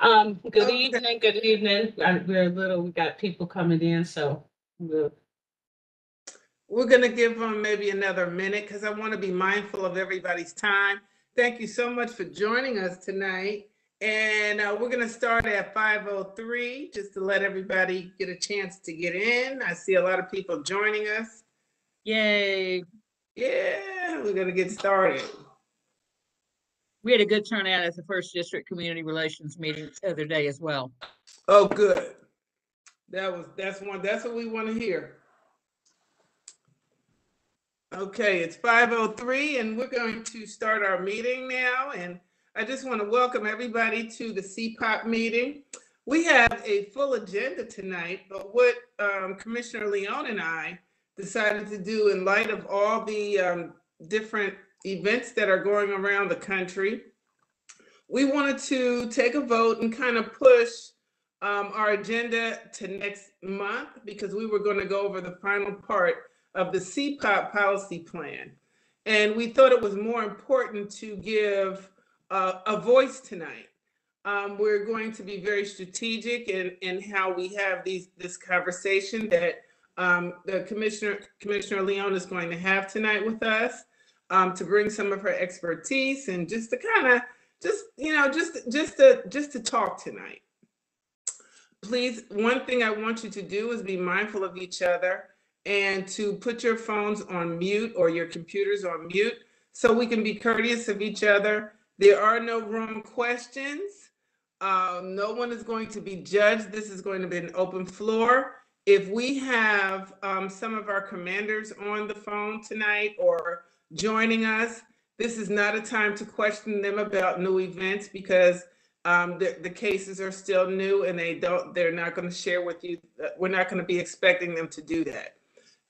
Um, good Okay. evening, good evening. Uh, We're a little, we got people coming in, so we'll We're gonna give them maybe another minute because I want to be mindful of everybody's time. Thank you so much for joining us tonight. And uh, we're gonna start at five oh three, just to let everybody get a chance to get in. I see a lot of people joining us. Yay. Yeah, we're gonna get started. We had a good turnout at the first district community relations meeting the other day as well. Oh, good. That was, that's one, that's what we want to hear. Okay, it's five oh three and we're going to start our meeting now. And I just want to welcome everybody to the CPOP meeting. We have a full agenda tonight, but what um, Commissioner Leon and I decided to do in light of all the um, different events that are going around the country, we wanted to take a vote and kind of push um, our agenda to next month because we were going to go over the final part of the CPOP policy plan. And we thought it was more important to give uh, a voice tonight. Um, we're going to be very strategic in, in how we have these, this conversation that um, the Commissioner, Commissioner Leon is going to have tonight with us um, to bring some of her expertise and just to kind of, just, you know, just, just to, just to talk tonight please, one thing I want you to do is be mindful of each other and to put your phones on mute or your computers on mute so we can be courteous of each other. There are no wrong questions. Uh, no one is going to be judged. This is going to be an open floor. If we have um, some of our commanders on the phone tonight or joining us, this is not a time to question them about new events because um, the, the cases are still new and they don't, they're not going to share with you. uh, We're not going to be expecting them to do that.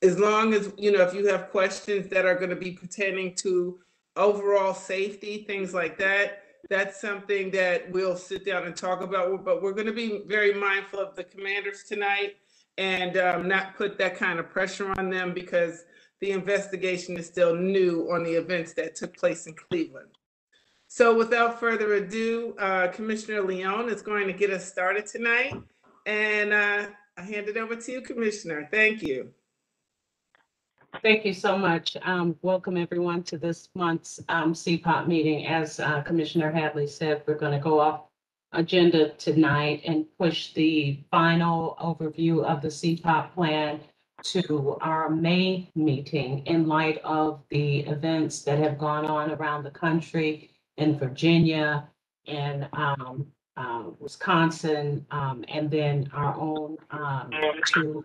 As long as, you know, if you have questions that are going to be pertaining to overall safety, things like that, that's something that we'll sit down and talk about. But we're going to be very mindful of the commanders tonight and um, not put that kind of pressure on them because the investigation is still new on the events that took place in Cleveland. So without further ado, uh, Commissioner Leon is going to get us started tonight. And uh, I hand it over to you, Commissioner. Thank you. Thank you so much. Um, welcome everyone to this month's, um, CPOP meeting. As, uh, Commissioner Hadley said, we're gonna go off agenda tonight and push the final overview of the CPOP plan to our May meeting in light of the events that have gone on around the country in Virginia and, um, uh, Wisconsin, um, and then our own, um, two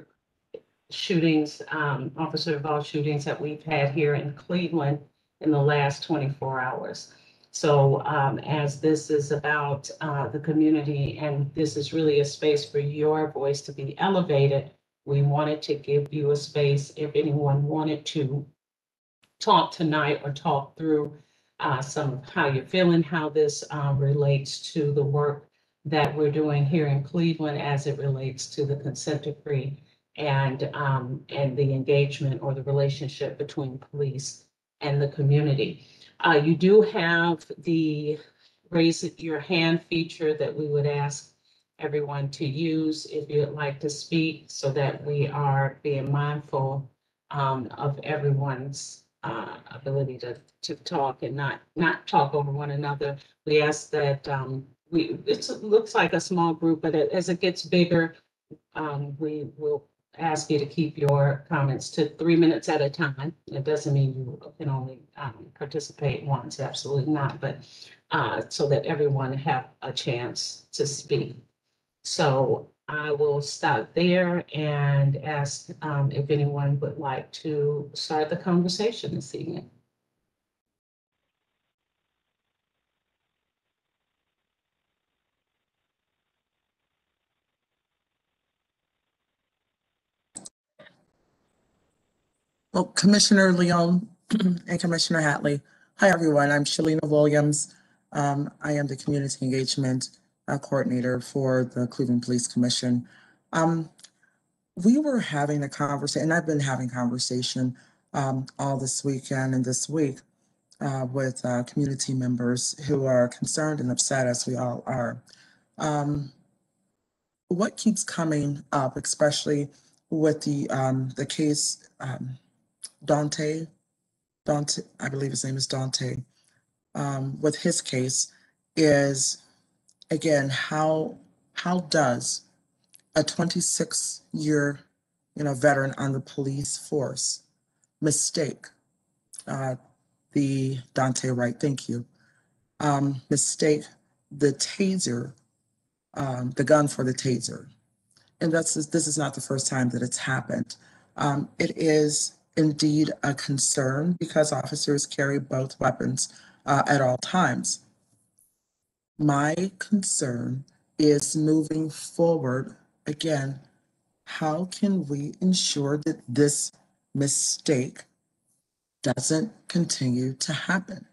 shootings, um, officer involved shootings that we've had here in Cleveland in the last twenty-four hours. So, um, as this is about, uh, the community and this is really a space for your voice to be elevated, we wanted to give you a space if anyone wanted to talk tonight or talk through, uh, some of how you're feeling, how this, uh, relates to the work that we're doing here in Cleveland as it relates to the consent decree and, um, and the engagement or the relationship between police and the community. Uh, you do have the raise your hand feature that we would ask everyone to use if you'd like to speak so that we are being mindful, um, of everyone's, uh, ability to, to talk and not, not talk over one another. We ask that, um, we, it looks like a small group, but as it gets bigger, um, we will ask you to keep your comments to three minutes at a time. It doesn't mean you can only um, participate once, absolutely not, but uh, so that everyone have a chance to speak. So I will stop there and ask um, if anyone would like to start the conversation this evening. Well, Commissioner Leon and Commissioner Hatley. Hi, everyone. I'm Shalina Williams. Um, I am the Community Engagement uh, Coordinator for the Cleveland Police Commission. Um, we were having a conversation, and I've been having conversation um, all this weekend and this week uh, with uh, community members who are concerned and upset, as we all are, Um, what keeps coming up, especially with the, um, the case, um, Daunte, Daunte, I believe his name is Daunte, um, with his case is, again, how, how does a 26-year, you know, veteran on the police force mistake uh, the Daunte Wright, thank you, um, mistake the taser, um, the gun for the taser. And that's, this is not the first time that it's happened. Um, it is indeed a concern because officers carry both weapons uh, at all times. My concern is moving forward, again, how can we ensure that this mistake doesn't continue to happen?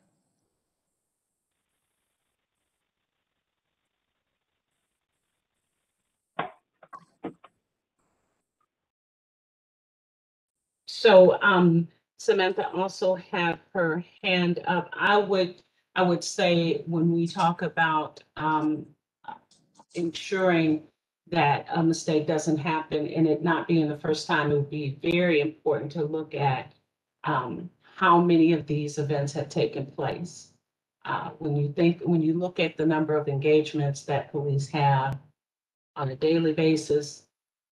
So, um, Samantha also have her hand up. I would, I would say when we talk about, um, ensuring that a mistake doesn't happen and it not being the first time, it would be very important to look at, um, how many of these events have taken place. Uh, when you think, when you look at the number of engagements that police have on a daily basis,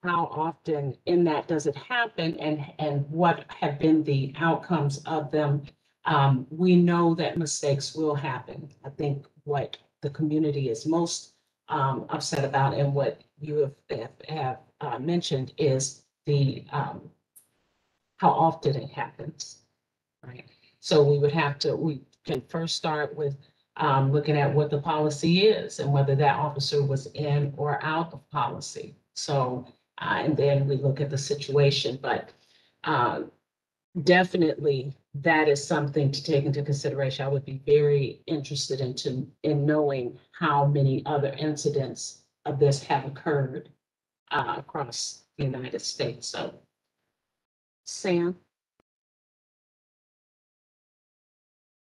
how often in that does it happen and, and what have been the outcomes of them? Um, we know that mistakes will happen. I think what the community is most um, upset about and what you have, have, uh, mentioned is the, um, how often it happens, right? So we would have to, we can first start with um, looking at what the policy is and whether that officer was in or out of policy. So uh, and then we look at the situation, but um, definitely that is something to take into consideration. I would be very interested into in knowing how many other incidents of this have occurred uh, across the United States. So, Sam,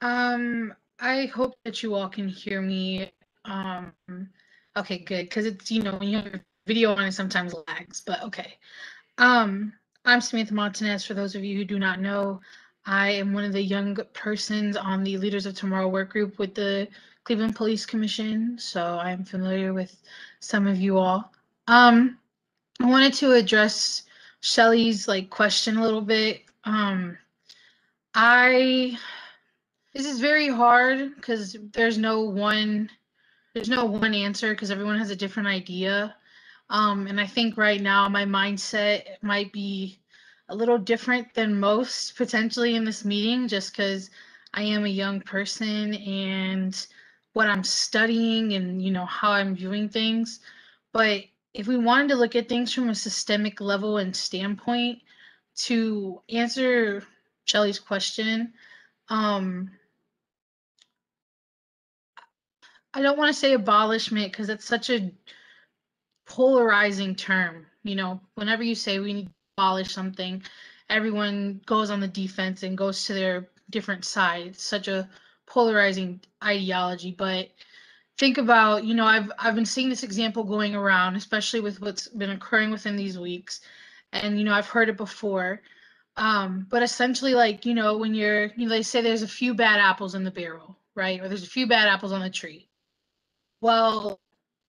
Um, I hope that you all can hear me. Um, okay, good, because it's, you know, when you have your video on, it sometimes lags, but okay. Um, I'm Samantha Montanez. For those of you who do not know, I am one of the young persons on the Leaders of Tomorrow work group with the Cleveland Police Commission, so I'm familiar with some of you all. Um, I wanted to address Shelley's like question a little bit. Um, I this is very hard because there's no one there's no one answer because everyone has a different idea. Um, and I think right now my mindset might be a little different than most potentially in this meeting just because I am a young person and what I'm studying and you know how I'm viewing things. But if we wanted to look at things from a systemic level and standpoint to answer Shelley's question, um, I don't want to say abolishment because it's such a polarizing term. You know, whenever you say we need to abolish something, everyone goes on the defense and goes to their different side. It's such a polarizing ideology. But think about, you know, I've I've been seeing this example going around, especially with what's been occurring within these weeks. And you know, I've heard it before. Um, but essentially, like, you know, when you're, you know, they say there's a few bad apples in the barrel, right? Or there's a few bad apples on the tree. Well,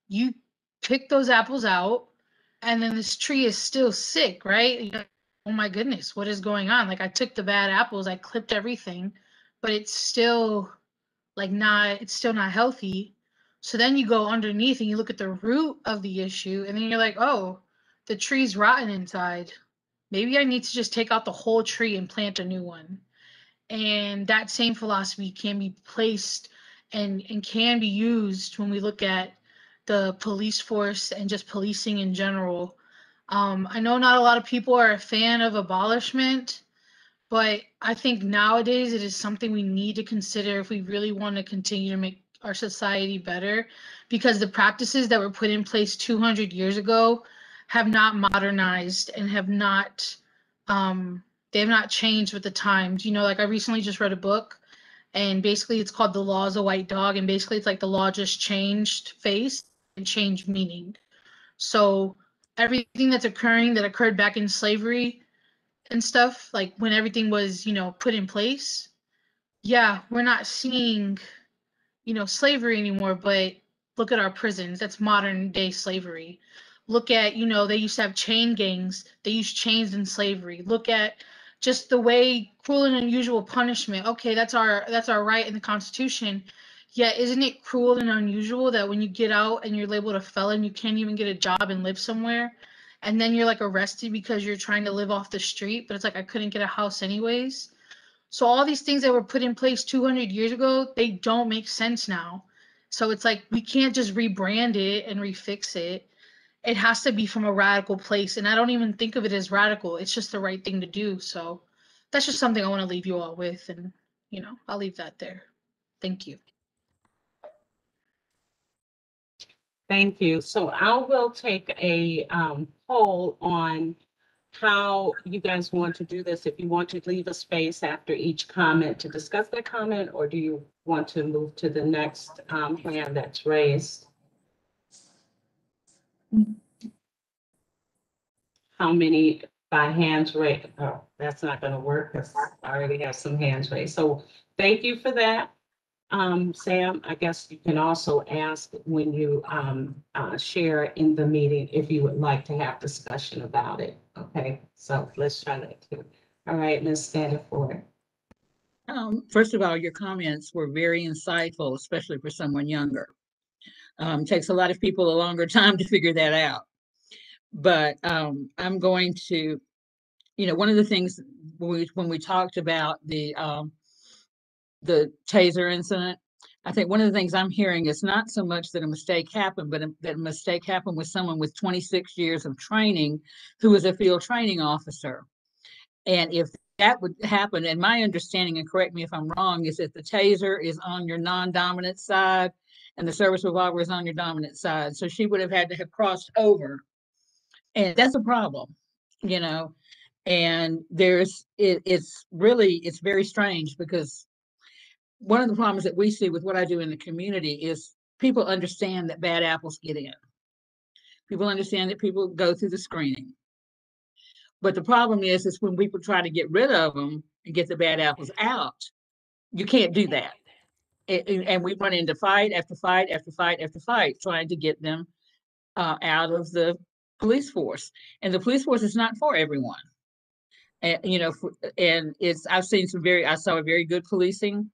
you pick those apples out, and then this tree is still sick, right? Like, oh my goodness, what is going on? Like I took the bad apples, I clipped everything, but it's still like not, it's still not healthy. So then you go underneath and you look at the root of the issue, and then you're like, oh, the tree's rotten inside. Maybe I need to just take out the whole tree and plant a new one. And that same philosophy can be placed and, and can be used when we look at the police force and just policing in general. Um, I know not a lot of people are a fan of abolishment, but I think nowadays it is something we need to consider if we really want to continue to make our society better because the practices that were put in place 200 years ago have not modernized and have not um, they have not changed with the times you know like i recently just read a book and basically it's called the laws of white dog and basically it's like the law just changed face change meaning. So everything that's occurring that occurred back in slavery and stuff, like when everything was, you know, put in place, yeah, we're not seeing, you know, slavery anymore, but look at our prisons. That's modern day slavery. Look at, you know, they used to have chain gangs. They used chains in slavery. Look at just the way cruel and unusual punishment. Okay, that's our that's our right in the Constitution. Yet, isn't it cruel and unusual that when you get out and you're labeled a felon, you can't even get a job and live somewhere? And then you're like arrested because you're trying to live off the street, but it's like I couldn't get a house anyways. So all these things that were put in place 200 years ago, they don't make sense now. So it's like we can't just rebrand it and refix it. It has to be from a radical place. And I don't even think of it as radical. It's just the right thing to do. So that's just something I want to leave you all with. And, you know, I'll leave that there. Thank you. Thank you. So I will take a um, poll on how you guys want to do this. If you want to leave a space after each comment to discuss that comment, or do you want to move to the next um, hand that's raised? How many by hands raised? Oh, that's not going to work because I already have some hands raised. So thank you for that. Um, Sam, I guess you can also ask when you, um, uh, share in the meeting if you would like to have discussion about it. Okay, so let's try that too. All right, Ms. Standiford. Um, first of all, your comments were very insightful, especially for someone younger. Um, takes a lot of people a longer time to figure that out. But, um, I'm going to, you know, one of the things when we, when we talked about the, um, the taser incident, I think one of the things I'm hearing is not so much that a mistake happened, but a- that a mistake happened with someone with 26 years of training who was a field training officer. And if that would happen, and my understanding, and correct me if I'm wrong, is that the taser is on your non-dominant side and the service revolver is on your dominant side. So she would have had to have crossed over. And that's a problem, you know? And there's, it, it's really, it's very strange because one of the problems that we see with what I do in the community is people understand that bad apples get in. People understand that people go through the screening. But the problem is, is when people try to get rid of them and get the bad apples out, you can't do that. And, and we run into fight after fight after fight after fight, trying to get them uh, out of the police force. And the police force is not for everyone. And, you know, and it's, I've seen some very, I saw a very good policing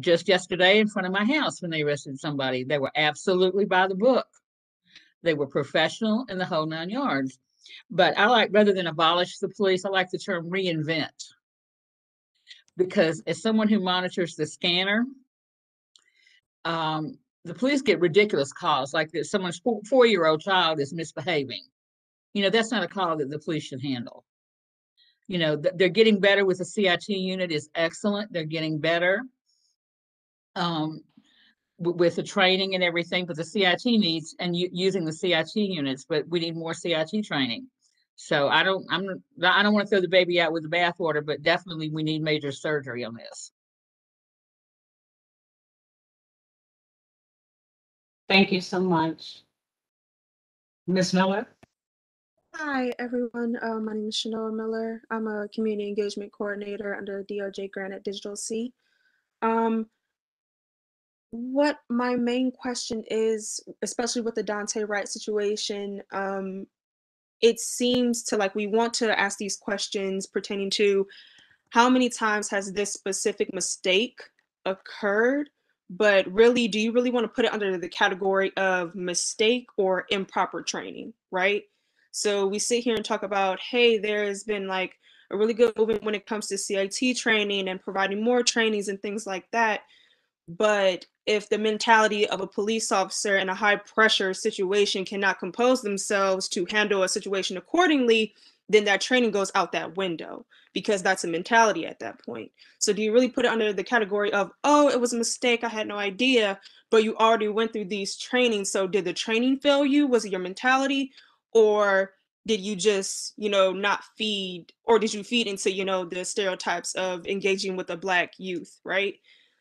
just yesterday in front of my house when they arrested somebody. They were absolutely by the book. They were professional in the whole nine yards. But I like, rather than abolish the police, I like the term reinvent. Because as someone who monitors the scanner, um, the police get ridiculous calls, like that someone's four, four-year-old child is misbehaving. You know, that's not a call that the police should handle. You know, th- they're getting better with the CIT unit is excellent. They're getting better um, w- with the training and everything, but the CIT needs and u- using the CIT units, but we need more CIT training. So I don't, I'm, I don't want to throw the baby out with the bathwater, but definitely we need major surgery on this. Thank you so much. Ms. Miller? Hi, everyone. Uh, my name is Shanoa Miller. I'm a community engagement coordinator under DOJ grant at Digital C. Um, what my main question is, especially with the Daunte Wright situation, um, it seems to like we want to ask these questions pertaining to how many times has this specific mistake occurred? But really, do you really want to put it under the category of mistake or improper training, right? So we sit here and talk about, hey, there has been like a really good movement when it comes to CIT training and providing more trainings and things like that. But if the mentality of a police officer in a high pressure situation cannot compose themselves to handle a situation accordingly, then that training goes out that window because that's a mentality at that point. So do you really put it under the category of, oh, it was a mistake, I had no idea, but you already went through these trainings. So did the training fail you? Was it your mentality? Or did you just, you know, not feed or did you feed into, you know, the stereotypes of engaging with a black youth, right?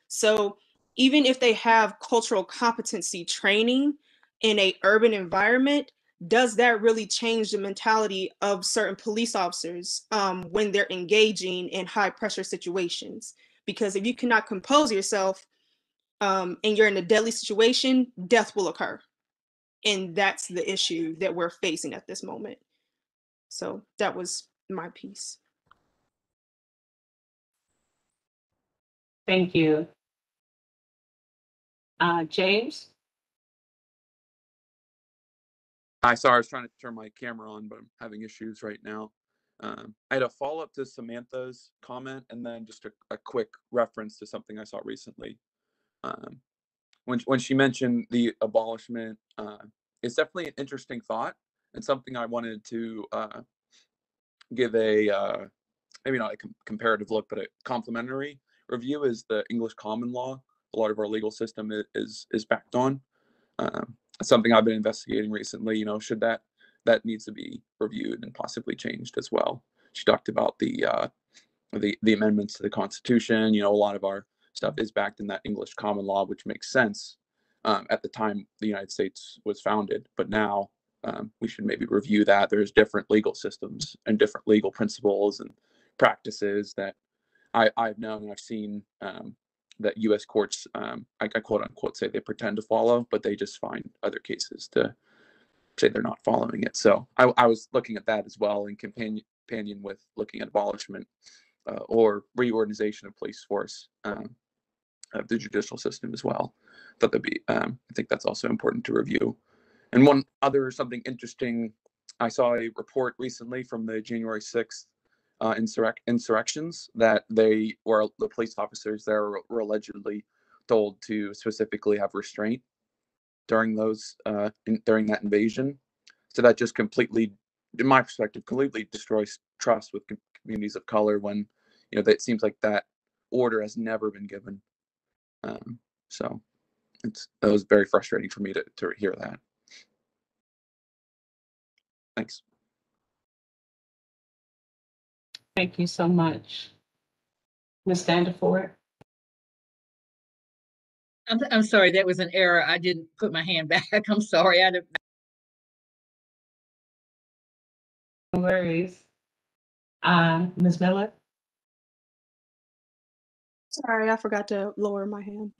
So even if they have cultural competency training in a urban environment, does that really change the mentality of certain police officers um, when they're engaging in high pressure situations? Because if you cannot compose yourself um, and you're in a deadly situation, death will occur. And that's the issue that we're facing at this moment. So that was my piece. Thank you. Uh, James? Hi, sorry, I was trying to turn my camera on, but I'm having issues right now. Um, I had a follow-up to Samantha's comment and then just a, a quick reference to something I saw recently. Um, when, when she mentioned the abolishment, uh, it's definitely an interesting thought and something I wanted to uh, give a, uh, maybe not a com- comparative look, but a complementary review is the English common law. A lot of our legal system is, is backed on. Um, something I've been investigating recently. You know, should that that needs to be reviewed and possibly changed as well. She talked about the uh, the the amendments to the Constitution. You know, a lot of our stuff is backed in that English common law, which makes sense um, at the time the United States was founded. But now um, we should maybe review that. There's different legal systems and different legal principles and practices that I, I've known and I've seen um, that U.S. courts, um, I, I quote unquote, say they pretend to follow, but they just find other cases to say they're not following it. So I, I was looking at that as well in companion, companion with looking at abolishment uh, or reorganization of police force um, of the judicial system as well. Thought that'd be, um, I think that's also important to review. And one other something interesting, I saw a report recently from the January 6th uh, insurrec- insurrections that they were the police officers there were, were allegedly told to specifically have restraint during those uh, in, during that invasion. So that just completely, in my perspective, completely destroys trust with com- communities of color when you know that it seems like that order has never been given. Um, so it's that was very frustrating for me to to hear that. Thanks. Thank you so much. Ms. Vanderford? I'm, I'm sorry, that was an error. I didn't put my hand back. I'm sorry. I didn't. No worries. Uh, Ms. Miller? Sorry, I forgot to lower my hand.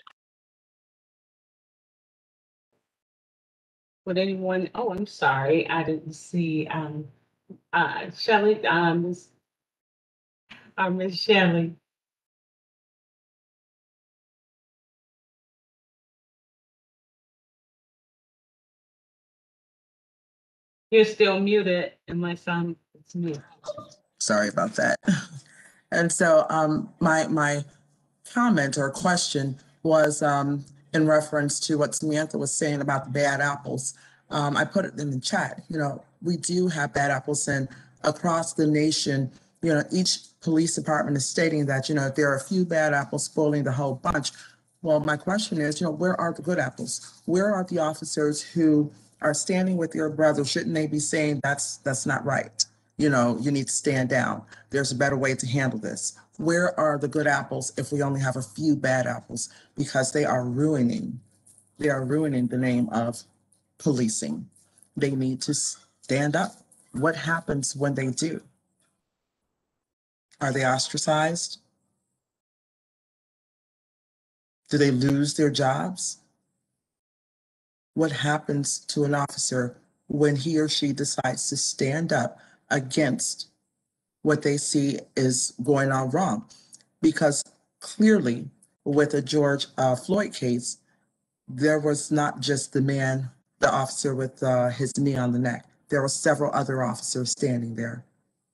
Would anyone, oh, I'm sorry, I didn't see, um, uh, Shelley, um, Ms. Uh, Ms. Shelley. You're still muted unless I'm, it's me. Sorry about that. And so um, my, my comment or question was um, in reference to what Samantha was saying about the bad apples. Um, I put it in the chat, you know, we do have bad apples and across the nation, you know, each police department is stating that, you know, if there are a few bad apples spoiling the whole bunch. Well, my question is, you know, where are the good apples? Where are the officers who are standing with your brother? Shouldn't they be saying that's, that's not right? You know, you need to stand down. There's a better way to handle this. Where are the good apples if we only have a few bad apples? Because they are ruining, they are ruining the name of policing. They need to stand up. What happens when they do? Are they ostracized? Do they lose their jobs? What happens to an officer when he or she decides to stand up against what they see is going on wrong? Because clearly, with the George uh, Floyd case, there was not just the man, the officer with uh, his knee on the neck. There were several other officers standing there,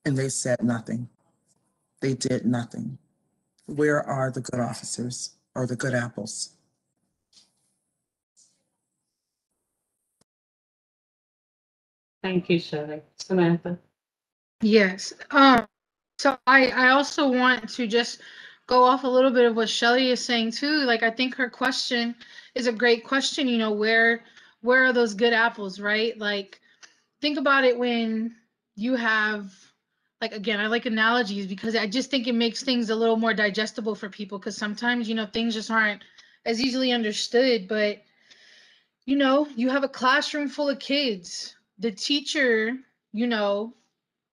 and they said nothing. They did nothing. Where are the good officers or the good apples? Thank you, Shelley. Samantha? Yes. Um, so I, I also want to just go off a little bit of what Shelley is saying too. Like I think her question is a great question, you know, where where are those good apples, right? Like think about it when you have like again, I like analogies because I just think it makes things a little more digestible for people because sometimes, you know, things just aren't as easily understood, but you know, you have a classroom full of kids. The teacher, you know,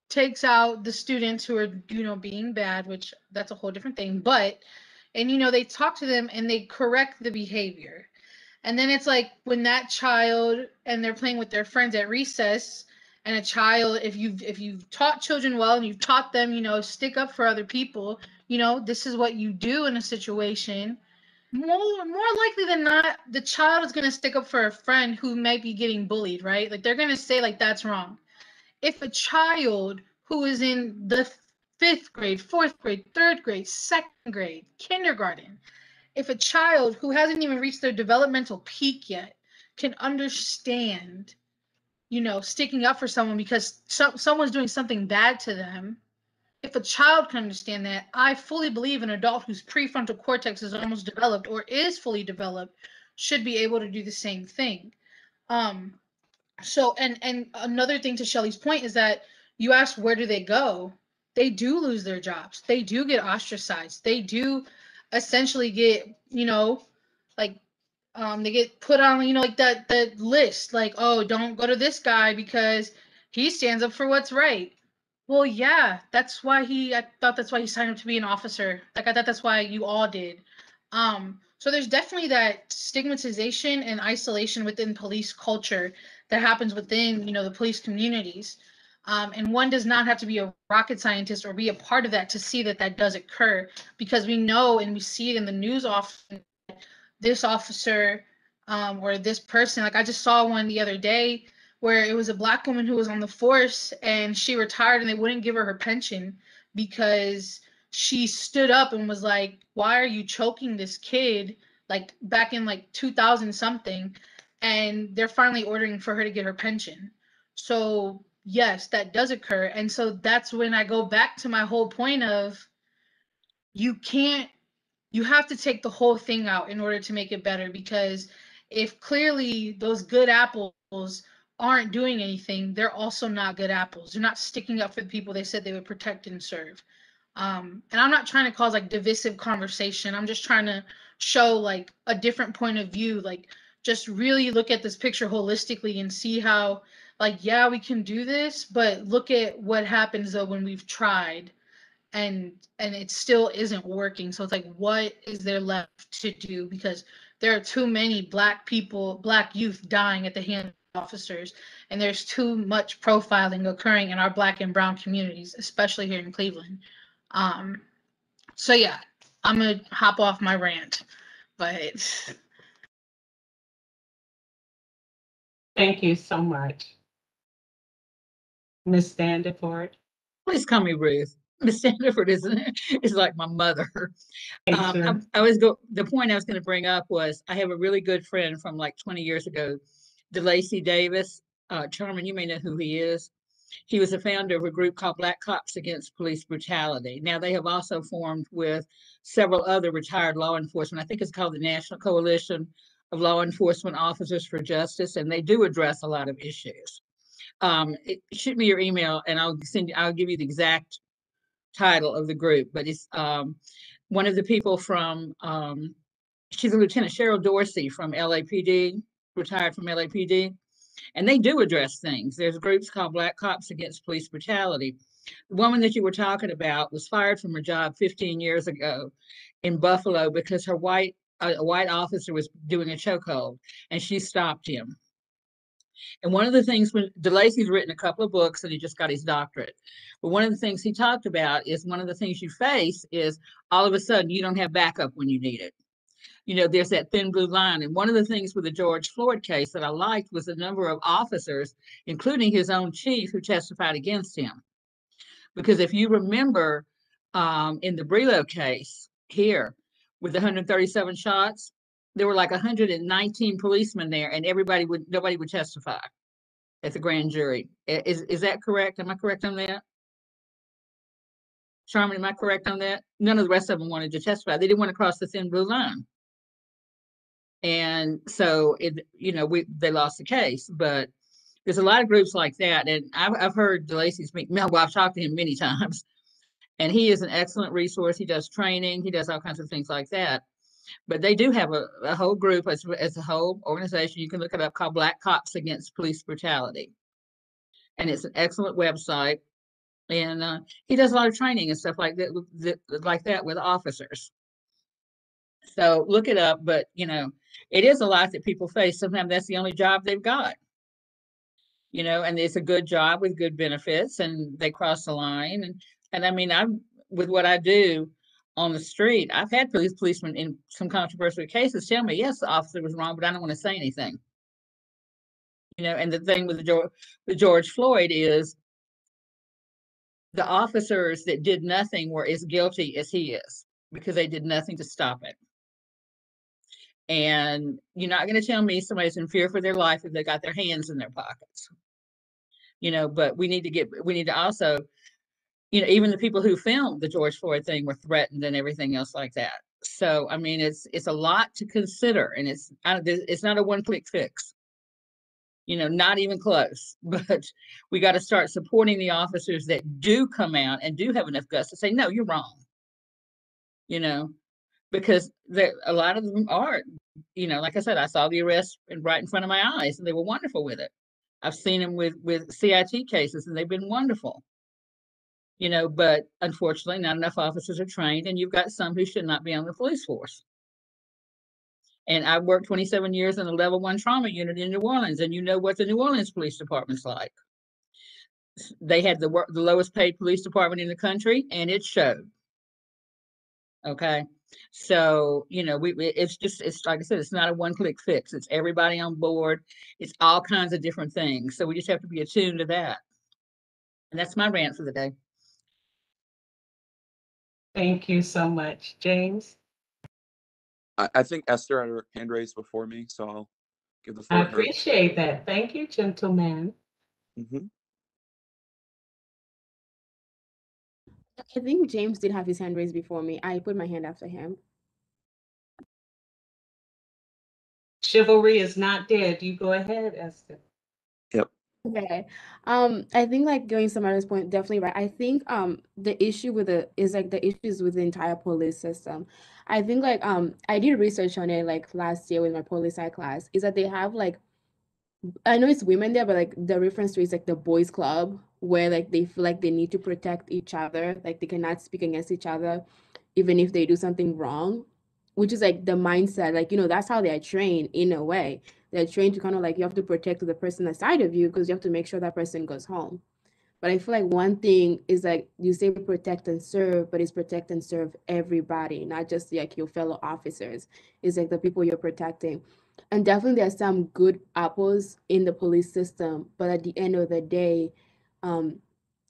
takes out the students who are, you know, being bad, which that's a whole different thing. But, and, you know, they talk to them and they correct the behavior. And then it's like when that child and they're playing with their friends at recess, and a child, if you've if you've taught children well and you've taught them, you know, stick up for other people, you know, this is what you do in a situation. More more likely than not the child is going to stick up for a friend who might be getting bullied right? Like they're going to say like that's wrong. If a child who is in the fifth grade fourth grade third grade second grade kindergarten if a child who hasn't even reached their developmental peak yet can understand you know sticking up for someone because so, someone's doing something bad to them if a child can understand that, I fully believe an adult whose prefrontal cortex is almost developed or is fully developed should be able to do the same thing. Um, so and and another thing to Shelly's point is that you asked where do they go? They do lose their jobs. They do get ostracized. They do essentially get, you know, um they get put on, you know, like that that list, like, oh, don't go to this guy because he stands up for what's right. Well, yeah, that's why he. I thought that's why he signed up to be an officer. Like I thought that's why you all did. Um, so there's definitely that stigmatization and isolation within police culture that happens within you know the police communities. Um, and one does not have to be a rocket scientist or be a part of that to see that that does occur because we know and we see it in the news often. This officer um, or this person, like I just saw one the other day where it was a black woman who was on the force and she retired and they wouldn't give her her pension because she stood up and was like why are you choking this kid? Like back in like 2000 something and they're finally ordering for her to get her pension. So yes that does occur. And so that's when i go back to my whole point of you can't you have to take the whole thing out in order to make it better because if clearly those good apples aren't doing anything, they're also not good apples. They're not sticking up for the people they said they would protect and serve. Um, and I'm not trying to cause like divisive conversation. I'm just trying to show like a different point of view. Like just really look at this picture holistically and see how like yeah we can do this, but look at what happens though when we've tried and and it still isn't working. So it's like what is there left to do because there are too many black people, black youth dying at the hand officers, and there's too much profiling occurring in our black and brown communities, especially here in Cleveland. Um, so yeah, I'm gonna hop off my rant, but Thank you so much. Ms. Standiford. Please call me Ruth. Miss Sandiford is is like my mother. Um. I, I was go. The point I was going to bring up was I have a really good friend from like 20 years ago, DeLacy Davis. Uh, Charmin, you may know who he is. He was a founder of a group called Black Cops Against Police Brutality. Now they have also formed with several other retired law enforcement. I think it's called the National Coalition of Law Enforcement Officers for Justice, and they do address a lot of issues. Um, it, shoot me your email, and I'll send. I'll give you the exact title of the group, but it's um, one of the people from, um, she's a Lieutenant Cheryl Dorsey from LAPD, retired from LAPD. And they do address things. There's groups called Black Cops Against Police Brutality. The woman that you were talking about was fired from her job 15 years ago in Buffalo because her white a, white officer was doing a chokehold and she stopped him. And one of the things when DeLacy's written a couple of books and he just got his doctorate. But one of the things he talked about is one of the things you face is all of a sudden you don't have backup when you need it. You know, there's that thin blue line. And one of the things with the George Floyd case that I liked was the number of officers, including his own chief, who testified against him. Because if you remember um, in the Brelo case here with the 137 shots, there were like 119 policemen there and everybody would nobody would testify at the grand jury. Is is that correct? Am I correct on that? Charmin, am I correct on that? None of the rest of them wanted to testify. They didn't want to cross the thin blue line. And so it, you know, we they lost the case, but there's a lot of groups like that. And I've I've heard DeLacy speak. Well, I've talked to him many times, and he is an excellent resource. He does training, he does all kinds of things like that. But they do have a, a whole group as, as a whole organization. You can look it up called Black Cops Against Police Brutality. And it's an excellent website. And uh, he does a lot of training and stuff like that, like that with officers. So look it up, but you know, it is a lot that people face. Sometimes that's the only job they've got. You know, and it's a good job with good benefits and they cross the line and, and I mean, I'm, with what I do on the street, I've had police policemen in some controversial cases tell me, yes, the officer was wrong, but I don't want to say anything. You know, and the thing with the George, with George Floyd is the officers that did nothing were as guilty as he is because they did nothing to stop it. And you're not going to tell me somebody's in fear for their life if they got their hands in their pockets. You know, but we need to get, we need to also, you know, even the people who filmed the George Floyd thing were threatened and everything else like that. So, I mean, it's, it's a lot to consider and it's, it's not a one click fix. You know, not even close, but we got to start supporting the officers that do come out and do have enough guts to say, no, you're wrong. You know, because there, a lot of them are, you know, like I said, I saw the arrest right in front of my eyes and they were wonderful with it. I've seen them with, with CIT cases and they've been wonderful. You know, but unfortunately, not enough officers are trained and you've got some who should not be on the police force. And I worked twenty-seven years in a level one trauma unit in New Orleans and you know what the New Orleans Police Department's like. They had the the lowest paid police department in the country and it showed. Okay, so, you know, we, it's just, it's like I said, it's not a one-click fix. It's everybody on board. It's all kinds of different things. So we just have to be attuned to that. And that's my rant for the day. Thank you so much. James? I, I think Esther had her hand raised before me, so I'll give the I floor to her. appreciate that. Thank you, gentlemen. Mhm. I think James did have his hand raised before me. I put my hand after him. Chivalry is not dead. You go ahead, Esther. Okay. Um, I think like going to Samara's point, definitely right. I think um the issue with the is like the issues with the entire police system. I think like um I did research on it like last year with my police class, is that they have like I know it's women there, but like the reference to is like the boys club where like they feel like they need to protect each other, like they cannot speak against each other, even if they do something wrong, which is like the mindset, like you know, that's how they're trained in a way. They're trained to kind of like you have to protect the person aside of you because you have to make sure that person goes home. But I feel like one thing is like you say protect and serve, but it's protect and serve everybody, not just like your fellow officers. It's like the people you're protecting. And definitely there's some good apples in the police system, but at the end of the day, um,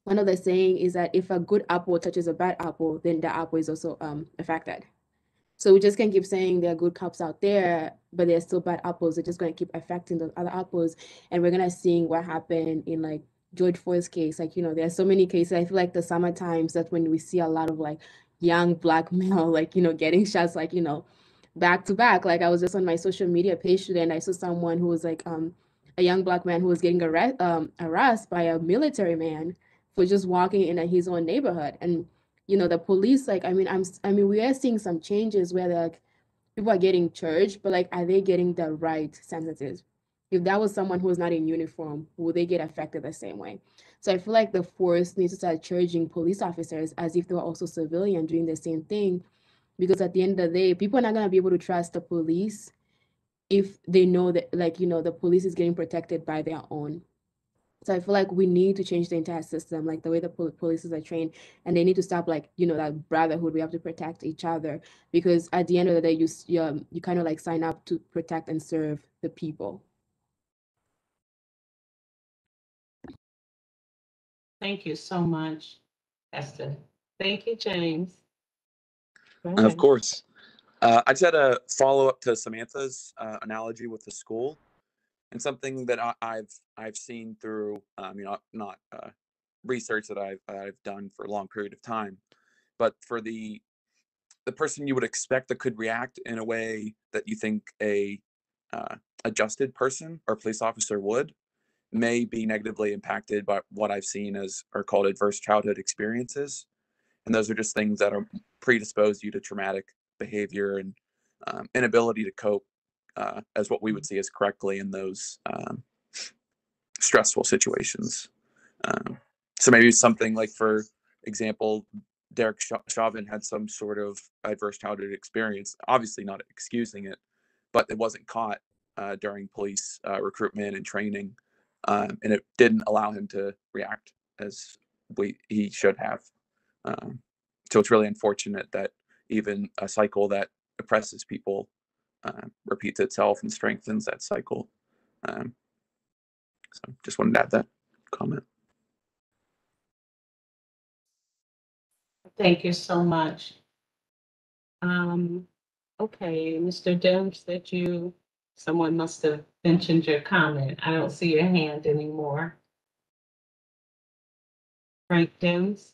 one of the saying is that if a good apple touches a bad apple, then the apple is also um affected. So we just can't keep saying there are good cops out there, but there's still bad apples. They're just going to keep affecting the other apples, and we're gonna see what happened in like George Floyd's case. Like you know, there's so many cases. I feel like the summer times that's when we see a lot of like young black male, like you know, getting shots, like you know, back to back. Like I was just on my social media page today, and I saw someone who was like um a young black man who was getting arrest um harassed by a military man for just walking in his own neighborhood and you know the police like i mean i'm i mean we are seeing some changes where like people are getting charged but like are they getting the right sentences? If that was someone who was not in uniform would they get affected the same way? So i feel like the force needs to start charging police officers as if they were also civilian doing the same thing because at the end of the day people are not going to be able to trust the police if they know that like you know the police is getting protected by their own so I feel like we need to change the entire system, like the way the pol- polices are trained, and they need to stop, like you know, that brotherhood. We have to protect each other because at the end of the day, you you, um, you kind of like sign up to protect and serve the people. Thank you so much, Esther. Thank you, James. Of course. Uh, I just had a follow up to Samantha's uh, analogy with the school, and something that I, I've I've seen through you know not uh, research that I've I've done for a long period of time, but for the the person you would expect that could react in a way that you think a uh, adjusted person or police officer would may be negatively impacted by what I've seen as are called adverse childhood experiences. And those are just things that are predispose you to traumatic behavior and um, inability to cope uh, as what we would see as correctly in those um, stressful situations. Um, so maybe something like, for example, Derek Chauvin had some sort of adverse childhood experience, obviously not excusing it, but it wasn't caught uh, during police uh, recruitment and training, um, and it didn't allow him to react as we he should have. Um, so it's really unfortunate that even a cycle that oppresses people uh, repeats itself and strengthens that cycle. Um, so just wanted to add that comment. Thank you so much. Um, okay, Mr. Dembs, that you, someone must have mentioned your comment. I don't see your hand anymore. Frank Dembs?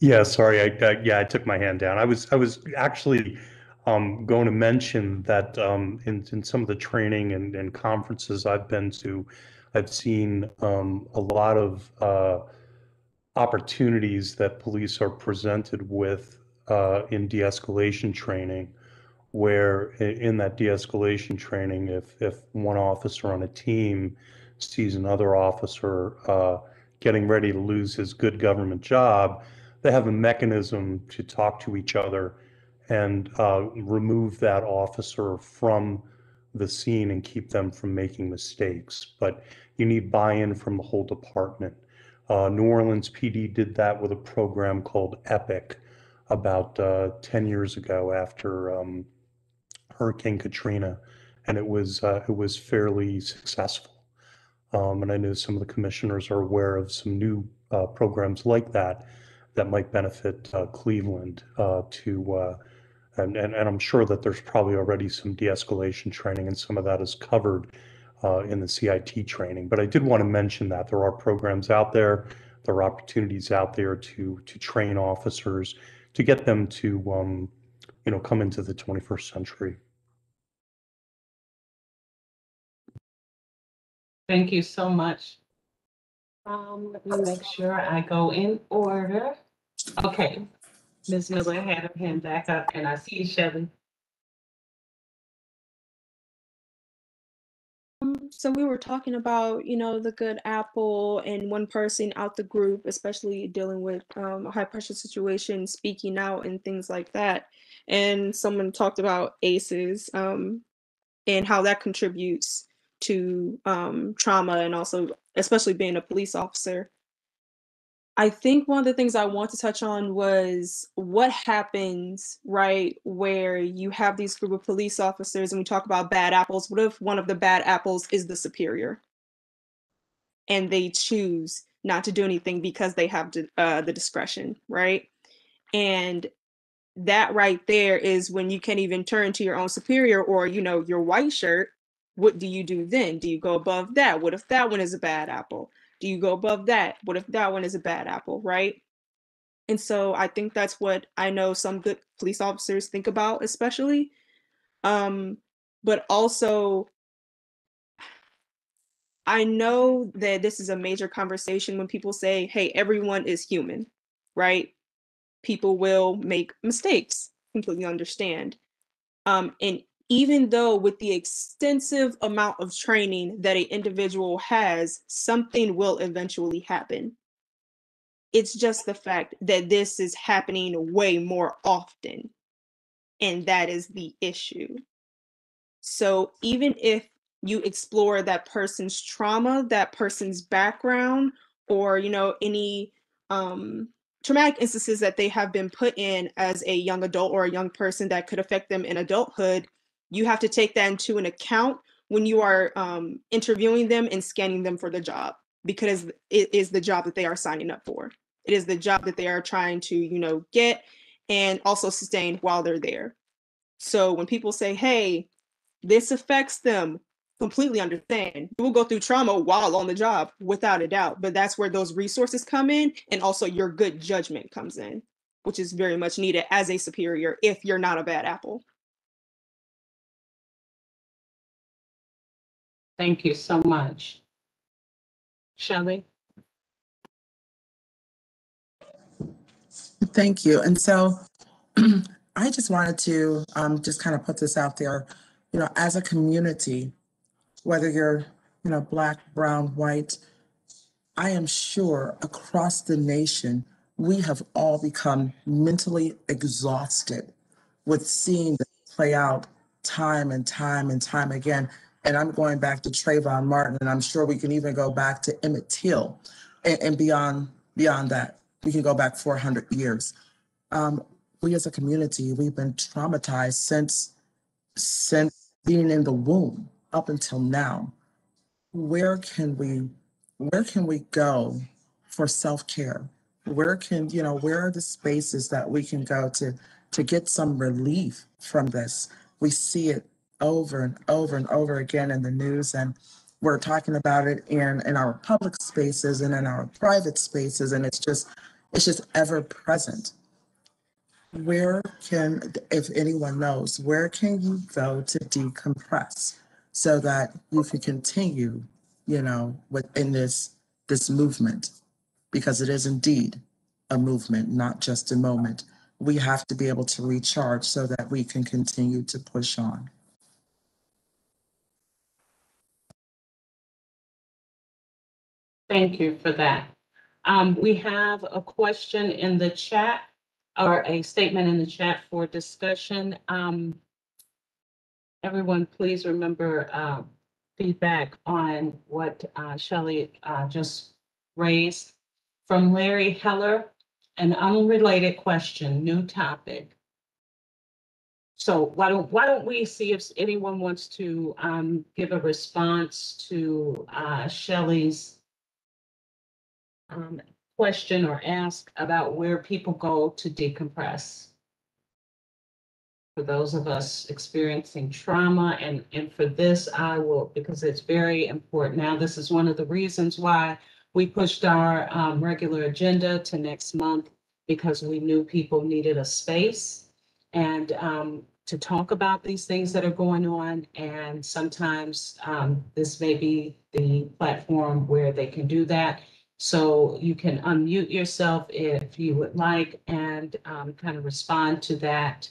Yeah, sorry. I, uh, yeah, I took my hand down. I was, I was actually um, going to mention that um, in, in some of the training and, and conferences I've been to, I've seen um, a lot of uh, opportunities that police are presented with uh, in de-escalation training, where in that de-escalation training, if, if one officer on a team sees another officer uh, getting ready to lose his good government job, they have a mechanism to talk to each other and uh, remove that officer from the scene and keep them from making mistakes. But you need buy-in from the whole department. Uh, New Orleans PD did that with a program called EPIC about uh, 10 years ago after um, Hurricane Katrina, and it was uh, it was fairly successful. Um, and I know some of the commissioners are aware of some new uh, programs like that that might benefit uh, Cleveland to, and, and, and I'm sure that there's probably already some de-escalation training and some of that is covered uh, in the CIT training. But I did want to mention that there are programs out there, there are opportunities out there to, to train officers, to get them to, um, you know, come into the 21st century. Thank you so much. Um, let me make sure I go in order. Okay, Ms. Miller had her hand back up and I see you. Um, so we were talking about, you know, the good apple and one person out the group, especially dealing with um, a high pressure situation, speaking out and things like that. And someone talked about ACEs um, and how that contributes to um, trauma and also, especially being a police officer. I think one of the things I want to touch on was what happens, right, where you have these group of police officers and we talk about bad apples. What if one of the bad apples is the superior? And they choose not to do anything because they have di- uh, the discretion, right? And that right there is when you can't even turn to your own superior or, you know, your white shirt. What do you do then? Do you go above that? What if that one is a bad apple? Do you go above that? What if that one is a bad apple, right? And so I think that's what I know some good police officers think about, especially. Um, but also, I know that this is a major conversation when people say, hey, everyone is human, right? People will make mistakes, completely understand. Um, and even though with the extensive amount of training that an individual has, something will eventually happen. It's just the fact that this is happening way more often. And that is the issue. So even if you explore that person's trauma, that person's background, or you know, any um traumatic instances that they have been put in as a young adult or a young person that could affect them in adulthood, you have to take that into an account when you are um, interviewing them and scanning them for the job because it is the job that they are signing up for. It is the job that they are trying to, you know, get and also sustain while they're there. So when people say, hey, this affects them, completely understand. You will go through trauma while on the job, without a doubt. But that's where those resources come in and also your good judgment comes in, which is very much needed as a superior if you're not a bad apple. Thank you so much. Shelley? Thank you. And so I just wanted to um, just kind of put this out there. You know, as a community, whether you're, you know, black, brown, white, I am sure across the nation, we have all become mentally exhausted with seeing this play out time and time and time again. And I'm going back to Trayvon Martin, and I'm sure we can even go back to Emmett Till and, and beyond beyond that. We can go back 400 years. Um, we as a community, we've been traumatized since since being in the womb up until now. Where can we where can we go for self-care? Where can, you know, where are the spaces that we can go to to get some relief from this? We see it over and over and over again in the news and we're talking about it in in our public spaces and in our private spaces and it's just it's just ever present. Where can if anyone knows where can you go to decompress so that you can continue you know within this this movement? Because it is indeed a movement not just a moment. We have to be able to recharge so that we can continue to push on Thank you for that. Um, we have a question in the chat or a statement in the chat for discussion. Um, everyone, please remember, uh, feedback on what, uh, Shelley, uh, just raised. From Larry Heller, an unrelated question, new topic. So why don't, why don't we see if anyone wants to, um, give a response to, uh, Shelley's um, question or ask about where people go to decompress. For those of us experiencing trauma and, and for this, I will, because it's very important. Now, this is one of the reasons why we pushed our um, regular agenda to next month because we knew people needed a space and um, to talk about these things that are going on. And sometimes um, this may be the platform where they can do that. So you can unmute yourself if you would like and um, kind of respond to that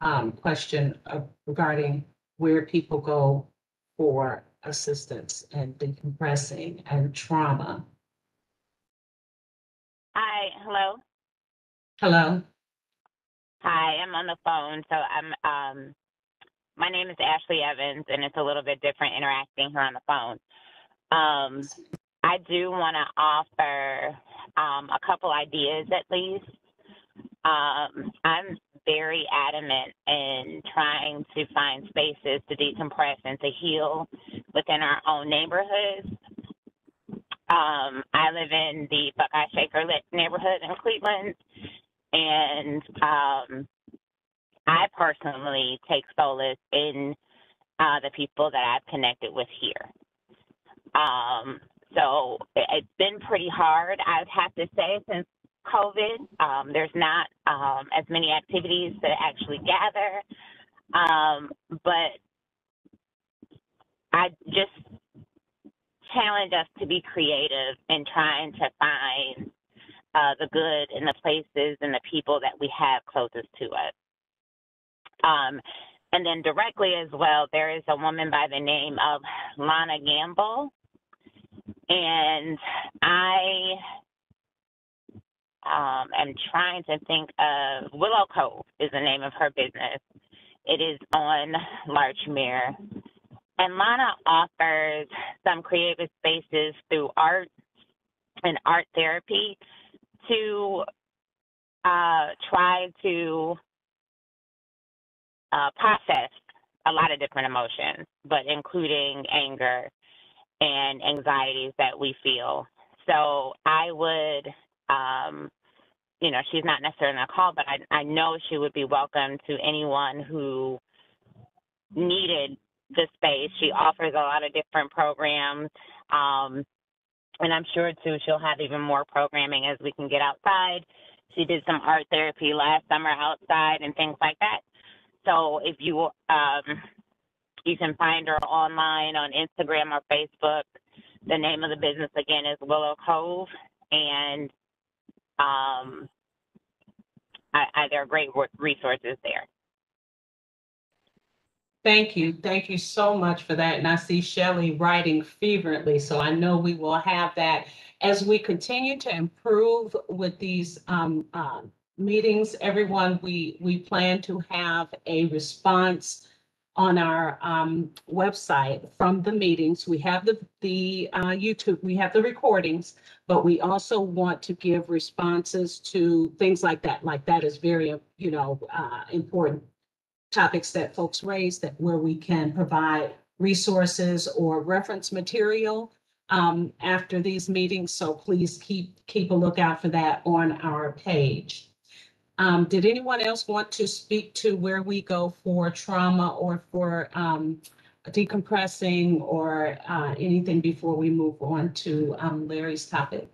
um, question of- regarding where people go for assistance and decompressing and trauma. Hi, hello. Hello? Hi, I'm on the phone. So I'm um my name is Ashley Evans and it's a little bit different interacting here on the phone. Um I do want to offer um a couple ideas at least. Um I'm very adamant in trying to find spaces to decompress and to heal within our own neighborhoods. Um, I live in the Buckeye Shaker neighborhood in Cleveland, and um, I personally take solace in uh, the people that I've connected with here. Um, so it- it's been pretty hard, I'd have to say, since COVID. Um, there's not um, as many activities to actually gather, um, but I just challenge us to be creative in trying to find uh, the good in the places and the people that we have closest to us. Um, and then directly as well, there is a woman by the name of Lana Gamble. And I um, am trying to think of Willow Cove is the name of her business. It is on Larchmere. And Lana offers some creative spaces through art and art therapy to uh, try to uh, process a lot of different emotions, but including anger and anxieties that we feel. So I would, um, you know, she's not necessarily on the call, but I, I know she would be welcome to anyone who needed the space. She offers a lot of different programs. Um, and I'm sure too she'll have even more programming as we can get outside. She did some art therapy last summer outside and things like that. So if you um, you can find her online on Instagram or Facebook. The name of the business again is Willow Cove, and um, I, I, there are great resources there. Thank you. Thank you so much for that. And I see Shelley writing fervently, so I know we will have that. As we continue to improve with these um, uh, meetings, everyone, we, we plan to have a response on our um, website from the meetings. We have the, the uh, YouTube, we have the recordings, but we also want to give responses to things like that. Like that is very, you know, uh, important topics that folks raise that where we can provide resources or reference material um, after these meetings. So please keep, keep a lookout for that on our page. Um, did anyone else want to speak to where we go for trauma or for um, decompressing or uh, anything before we move on to um, Larry's topic?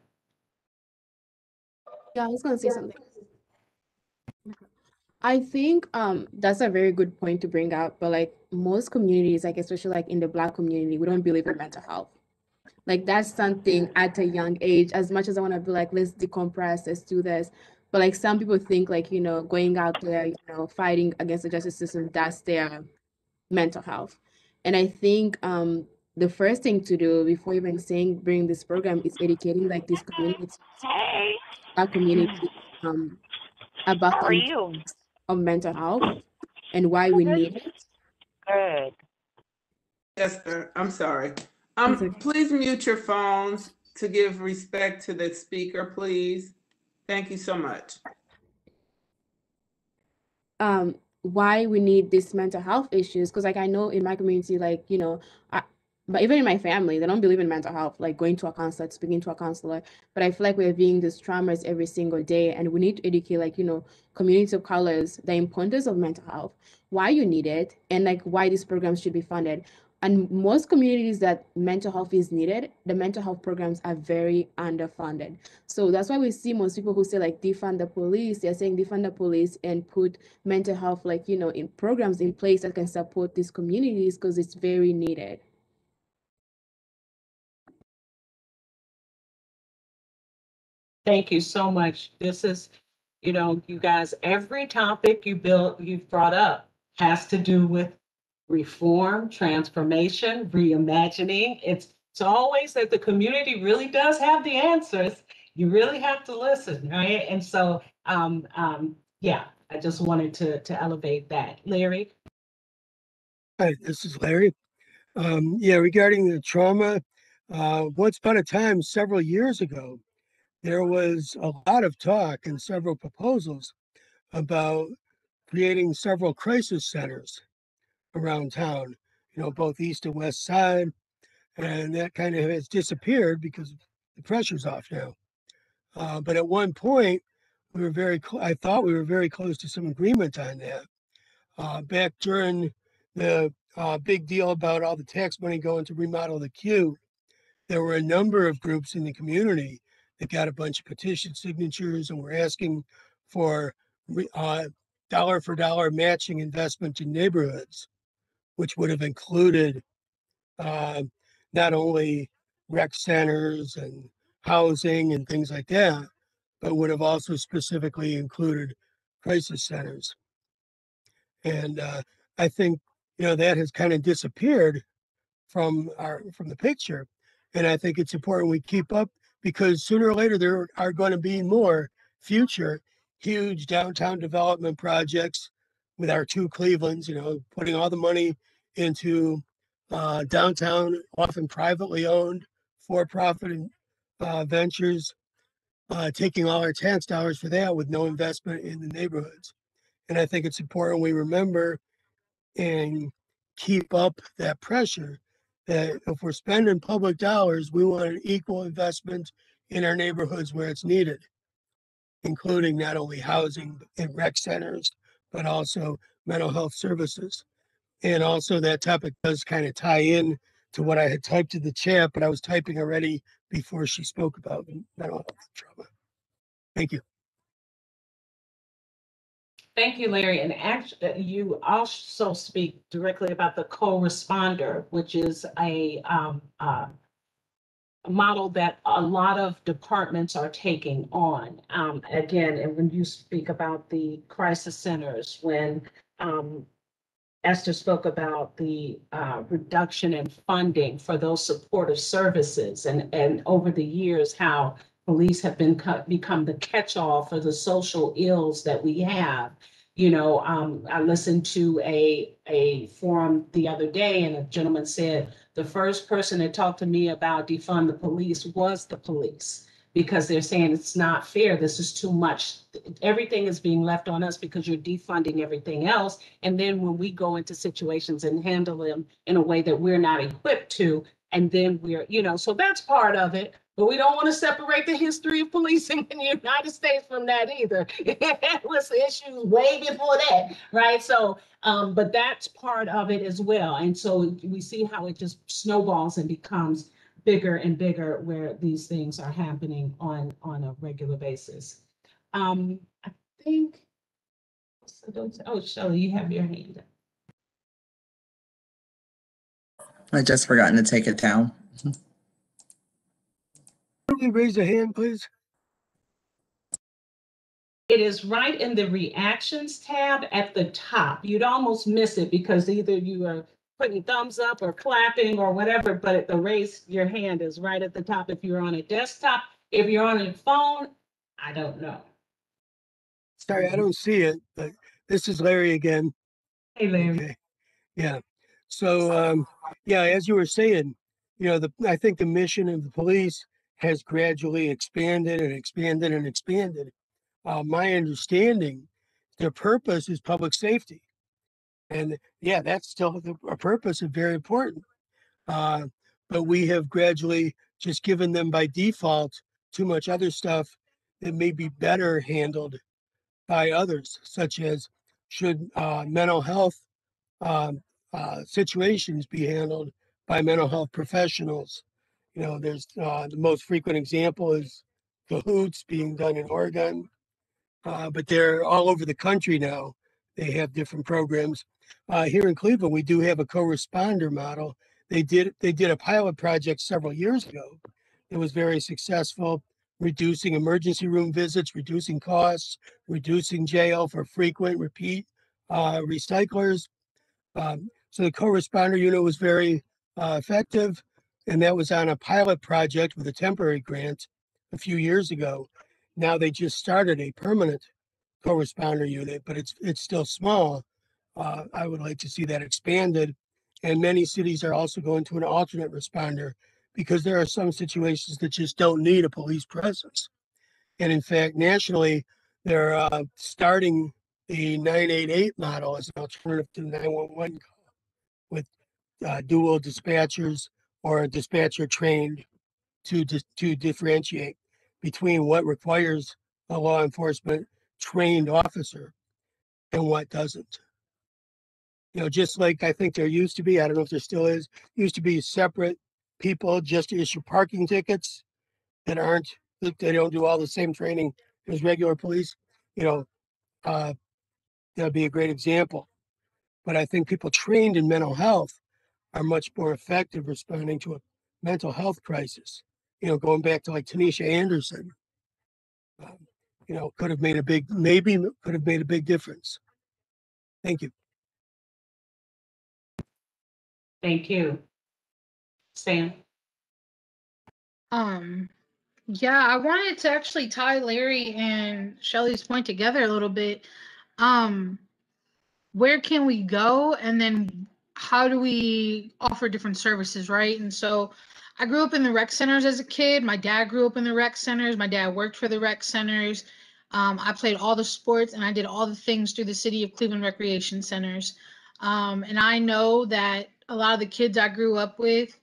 Yeah, I was gonna say something. I think um that's a very good point to bring up, but like most communities, like especially like in the Black community, we don't believe in mental health. Like that's something at a young age, as much as I want to be like, let's decompress, let's do this. But like some people think like, you know, going out there, you know, fighting against the justice system, that's their mental health. And I think um the first thing to do before even saying bring this program is educating like this community. Hey, our community um about how are you? of mental health and why we need it. Good. Yes, sir. I'm sorry. Um, okay. please mute your phones to give respect to the speaker, please. Thank you so much. um why we need these mental health issues because like i know in my community like you know I, but even in my family they don't believe in mental health like going to a counselor speaking to a counselor but i feel like we're being these traumas every single day and we need to educate like you know communities of colors the importance of mental health why you need it and like why these programs should be funded and most communities that mental health is needed the mental health programs are very underfunded so that's why we see most people who say like defund the police they're saying defund the police and put mental health like you know in programs in place that can support these communities because it's very needed Thank you so much. This is, you know, you guys, every topic you built, you've brought up has to do with reform, transformation, reimagining. It's, it's always that the community really does have the answers. You really have to listen, right? And so, um, um, yeah, I just wanted to, to elevate that. Larry? Hi, this is Larry. Um, yeah, regarding the trauma, uh, once upon a time, several years ago, there was a lot of talk and several proposals about creating several crisis centers around town, you know, both east and west side. And that kind of has disappeared because the pressure's off now. Uh, but at one point, we were very, cl- I thought we were very close to some agreement on that. Uh, back during the uh, big deal about all the tax money going to remodel the Q, there were a number of groups in the community that got a bunch of petition signatures and were asking for uh, dollar for dollar matching investment in neighborhoods, which would have included uh, not only rec centers and housing and things like that, but would have also specifically included crisis centers. And uh, I think you know that has kind of disappeared from our from the picture, and I think it's important we keep up because sooner or later there are going to be more future huge downtown development projects with our two Clevelands. You know, putting all the money into uh, downtown, often privately owned, for-profit uh, ventures, uh, taking all our tax dollars for that with no investment in the neighborhoods. And I think it's important we remember and keep up that pressure that if we're spending public dollars, we want an equal investment in our neighborhoods where it's needed, including not only housing and rec centers, but also mental health services. And also that topic does kind of tie in to what I had typed in the chat, but I was typing already before she spoke about mental health trauma. Thank you. Thank you, Larry. And actually, you also speak directly about the co-responder, which is a, um, uh, model that a lot of departments are taking on. Um, again, and when you speak about the crisis centers, when, um, Esther spoke about the, uh, reduction in funding for those supportive services and, and over the years, how police have been cut, become the catch-all for the social ills that we have. You know, um, I listened to a, a forum the other day and a gentleman said, the first person that talked to me about defund the police was the police. Because they're saying it's not fair, this is too much. Everything is being left on us because you're defunding everything else. And then when we go into situations and handle them in a way that we're not equipped to, and then we're, you know, so that's part of it. But we don't want to separate the history of policing in the United States from that either. It was issues way before that, right? So, um, but that's part of it as well. And so we see how it just snowballs and becomes bigger and bigger where these things are happening on, on a regular basis. Um, I think, oh, Shelly, you have your hand up. I just forgotten to take it down. Somebody raise a hand, please. It is right in the reactions tab at the top. You'd almost miss it because either you are putting thumbs up or clapping or whatever, but the raise your hand is right at the top if you're on a desktop. If you're on a phone, I don't know. Sorry, I don't see it, but this is Larry again. Hey, Larry. Okay. Yeah. So, um, yeah, as you were saying, you know, the, I think the mission of the police has gradually expanded and expanded and expanded. Uh, my understanding, their purpose is public safety. And yeah, that's still a purpose and very important. Uh, but we have gradually just given them by default too much other stuff that may be better handled by others, such as should uh, mental health um, uh, situations be handled by mental health professionals. You know, there's uh, the most frequent example is CAHOOTS being done in Oregon, uh, but they're all over the country now. They have different programs. Uh, here in Cleveland, we do have a co-responder model. They did they did a pilot project several years ago. It was very successful, reducing emergency room visits, reducing costs, reducing jail for frequent repeat uh, recyclers. Um, so the co-responder unit was very uh, effective, and that was on a pilot project with a temporary grant a few years ago. Now they just started a permanent co-responder unit, but it's it's still small. Uh, I would like to see that expanded, and many cities are also going to an alternate responder because there are some situations that just don't need a police presence. And in fact, nationally, they're uh, starting the 988 model as an alternative to 911 call with uh, dual dispatchers or a dispatcher trained to to differentiate between what requires a law enforcement trained officer and what doesn't. You know, just like I think there used to be, I don't know if there still is, used to be separate people just to issue parking tickets that aren't, that they don't do all the same training as regular police. You know, uh, that'd be a great example. But I think people trained in mental health are much more effective responding to a mental health crisis. You know, going back to like Tanisha Anderson, um, you know, could have made a big, maybe could have made a big difference. Thank you. Thank you. Sam? Um, yeah, I wanted to actually tie Larry and Shelley's point together a little bit. Um, where can we go? And then how do we offer different services, right? And so I grew up in the rec centers as a kid. My dad grew up in the rec centers. My dad worked for the rec centers. Um, I played all the sports and I did all the things through the city of Cleveland Recreation Centers. Um, and I know that a lot of the kids I grew up with,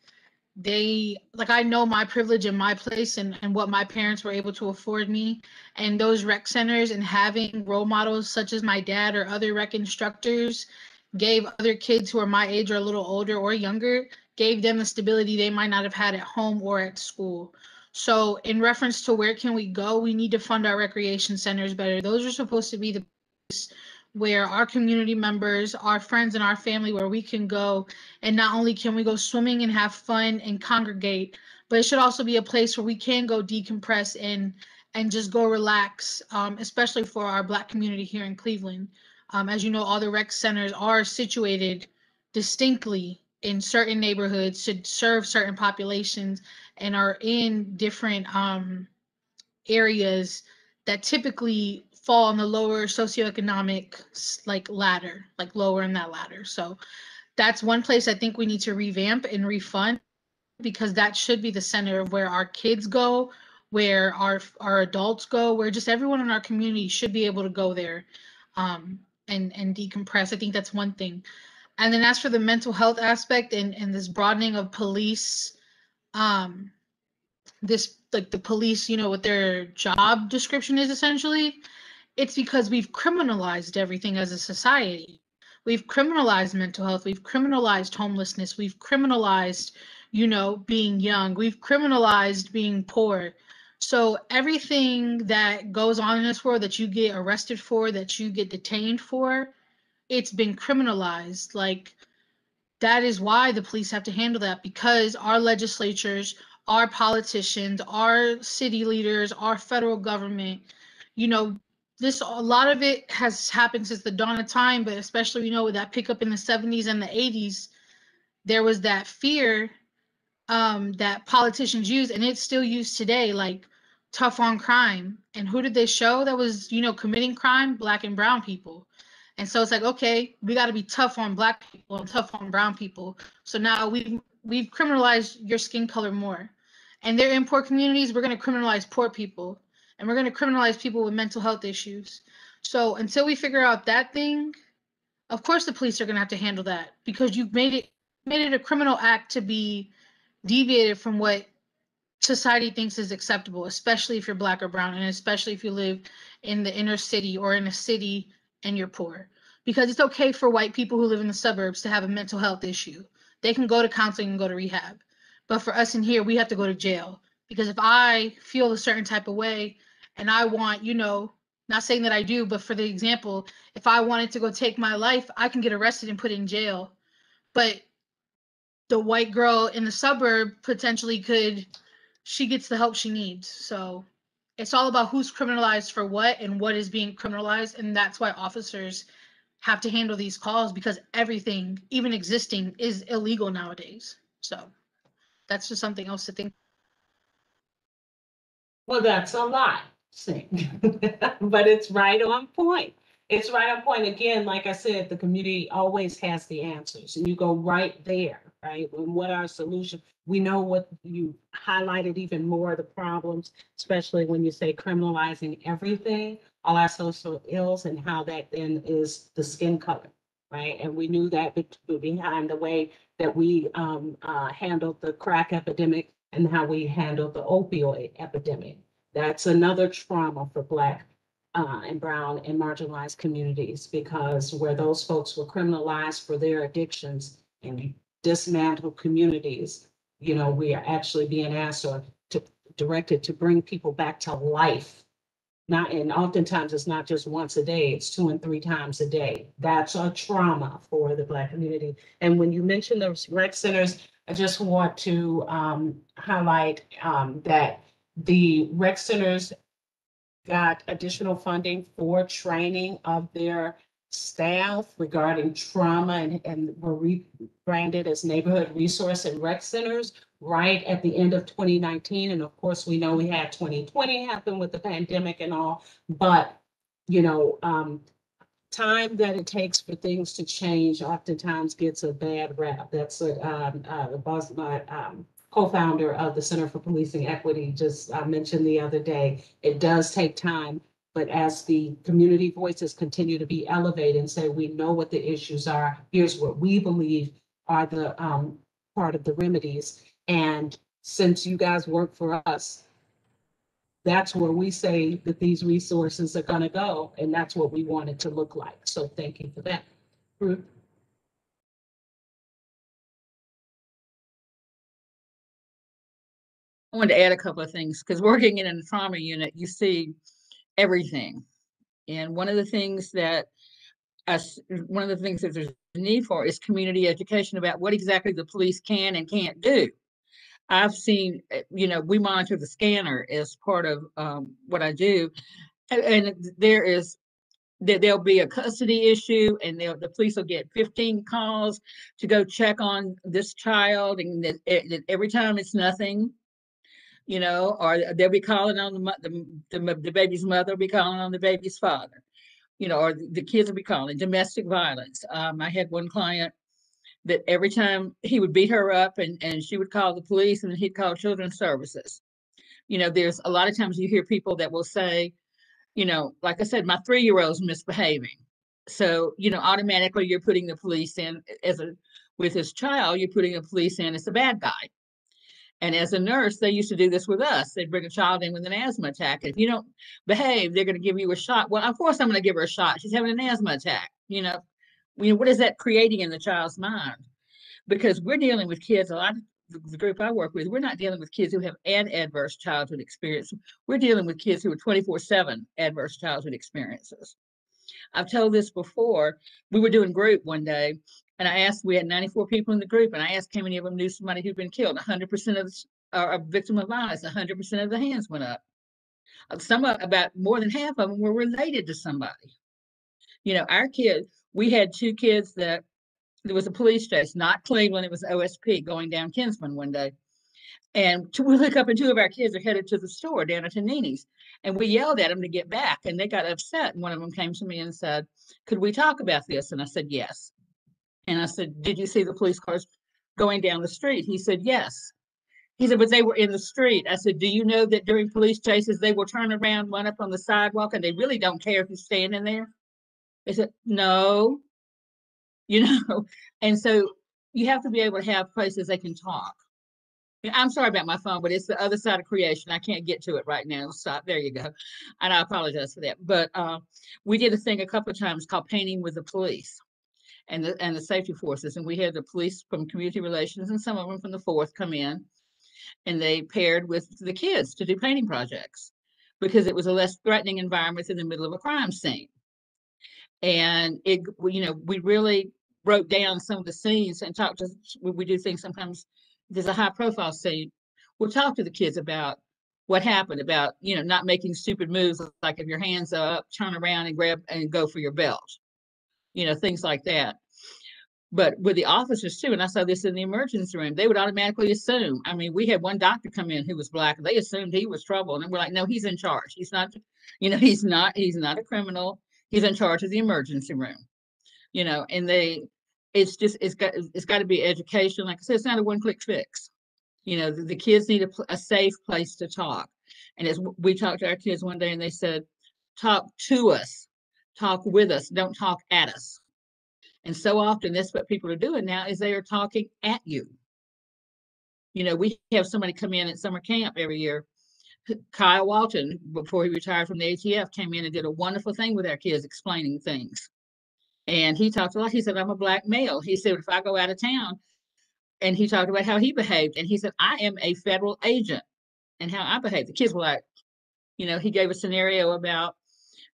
they like I know my privilege and my place and, and what my parents were able to afford me. And those rec centers and having role models such as my dad or other rec instructors gave other kids who are my age or a little older or younger, gave them the stability they might not have had at home or at school. So in reference to where can we go, we need to fund our recreation centers better. Those are supposed to be the place where our community members, our friends and our family, where we can go and not only can we go swimming and have fun and congregate, but it should also be a place where we can go decompress and and just go relax, um, especially for our Black community here in Cleveland. Um, as you know, all the rec centers are situated distinctly in certain neighborhoods to serve certain populations and are in different um, areas that typically fall on the lower socioeconomic like ladder, like lower in that ladder. So that's one place I think we need to revamp and refund because that should be the center of where our kids go, where our our adults go, where just everyone in our community should be able to go there um, and and decompress. I think that's one thing. And then as for the mental health aspect and and this broadening of police, um, this like the police, you know, what their job description is essentially, it's because we've criminalized everything as a society. We've criminalized mental health. We've criminalized homelessness. We've criminalized, you know, being young. We've criminalized being poor. So everything that goes on in this world that you get arrested for, that you get detained for, it's been criminalized. Like that is why the police have to handle that because our legislatures, our politicians, our city leaders, our federal government, you know, this a lot of it has happened since the dawn of time, but especially you know with that pickup in the 70s and the 80s, there was that fear um, that politicians use, and it's still used today, like tough on crime. And who did they show that was you know committing crime? Black and brown people. And so it's like, okay, we got to be tough on black people and tough on brown people. So now we've we've criminalized your skin color more. And they're in poor communities, we're going to criminalize poor people. And we're going to criminalize people with mental health issues. So until we figure out that thing, of course the police are going to have to handle that because you've made it made it a criminal act to be deviated from what society thinks is acceptable, especially if you're black or brown, and especially if you live in the inner city or in a city and you're poor. Because it's okay for white people who live in the suburbs to have a mental health issue. They can go to counseling and go to rehab. But for us in here, we have to go to jail. Because if I feel a certain type of way and I want, you know, not saying that I do, but for the example, if I wanted to go take my life, I can get arrested and put in jail. But the white girl in the suburb potentially could she gets the help she needs. So it's all about who's criminalized for what and what is being criminalized. And that's why officers have to handle these calls because everything, even existing, is illegal nowadays. So that's just something else to think. Well, that's a lot, but it's right on point. It's right on point. Again, like I said, the community always has the answers and you go right there, right? And what our solution, we know what you highlighted even more of the problems, especially when you say criminalizing everything, all our social ills and how that then is the skin color, right? And we knew that behind the way that we um, uh, handled the crack epidemic and how we handled the opioid epidemic. That's another trauma for Black uh, and brown and marginalized communities because where those folks were criminalized for their addictions and dismantled communities, you know, we are actually being asked or to, directed to bring people back to life. Not, and oftentimes it's not just once a day, it's two and three times a day. That's a trauma for the Black community. And when you mention those rec centers, I just want to um, highlight um, that the rec centers got additional funding for training of their staff regarding trauma and, and were rebranded as neighborhood resource and rec centers right at the end of 2019. And of course, we know we had 2020 happen with the pandemic and all, but you know, um, time that it takes for things to change oftentimes gets a bad rap. That's what um, uh, the boss, my um, co-founder of the Center for Policing Equity just uh, mentioned the other day. It does take time, but as the community voices continue to be elevated and say, we know what the issues are, here's what we believe are the um, part of the remedies. And since you guys work for us, that's where we say that these resources are gonna go, and that's what we want it to look like. So thank you for that. Ruth? I wanted to add a couple of things because working in a trauma unit, you see everything. And one of the things that us, one of the things that there's a need for is community education about what exactly the police can and can't do. I've seen, uh, you know, we monitor the scanner as part of um, what I do. And, there is, there, there'll be a custody issue and the police will get 15 calls to go check on this child. And that- that every time it's nothing, you know, or they'll be calling on the, the, the, the baby's mother be calling on the baby's father, you know, or the kids will be calling domestic violence. Um, I had one client that every time he would beat her up and, and she would call the police and he'd call children's services. You know, there's a lot of times you hear people that will say, you know, like I said, my three-year-old's misbehaving. So, you know, automatically you're putting the police in as a, with his child, you're putting the police in as a bad guy. And as a nurse, they used to do this with us. They'd bring a child in with an asthma attack. If you don't behave, they're going to give you a shot. Well, of course I'm going to give her a shot. She's having an asthma attack. You know, you know, what is that creating in the child's mind? Because we're dealing with kids, a lot of the, the group I work with, we're not dealing with kids who have an adverse childhood experience. We're dealing with kids who are 24 7 adverse childhood experiences. I've told this before. We were doing group one day, and I asked, we had 94 people in the group, and I asked how many of them knew somebody who'd been killed. 100% of the, are a victim of violence, 100% of the hands went up. Uh, Some, about more than half of them were related to somebody. You know, our kids, we had two kids that there was a police chase, not Cleveland, it was OSP going down Kinsman one day. And we look up and two of our kids are headed to the store down at Tanini's. And we yelled at them to get back and they got upset. And one of them came to me and said, could we talk about this? And I said, yes. And I said, did you see the police cars going down the street? He said, yes. He said, but they were in the street. I said, do you know that during police chases, they will turn around, run up on the sidewalk and they really don't care if you're standing there? They said, no, you know, and so you have to be able to have places they can talk. I'm sorry about my phone, but it's the other side of creation. I can't get to it right now. Stop. There you go. And I apologize for that. But uh, we did a thing a couple of times called painting with the police and the and the safety forces. And we had the police from community relations and some of them from the fourth come in and they paired with the kids to do painting projects because it was a less threatening environment in the middle of a crime scene and it you know we really wrote down some of the scenes and talked to we, we do things sometimes there's a high profile scene we'll talk to the kids about what happened about you know not making stupid moves like if your hands up turn around and grab and go for your belt you know things like that. But with the officers too and i saw this in the emergency room they would automatically assume i mean we had one doctor come in who was black and they assumed he was trouble and we're like no he's in charge. He's not you know he's not he's not a criminal. He's in charge of the emergency room. You know and they it's just it's got it's got to be education like i said it's not a one-click fix. You know the, the kids need a, a safe place to talk. And as we talked to our kids one day and they said talk to us talk with us don't talk at us and so often that's what people are doing now is they are talking at you you know we have somebody come in at summer camp every year Kyle Walton, before he retired from the ATF, came in and did a wonderful thing with our kids explaining things. And he talked a lot. He said, I'm a black male. He said, if I go out of town, and he talked about how he behaved. And he said, I am a federal agent and how I behave. The kids were like, you know, he gave a scenario about,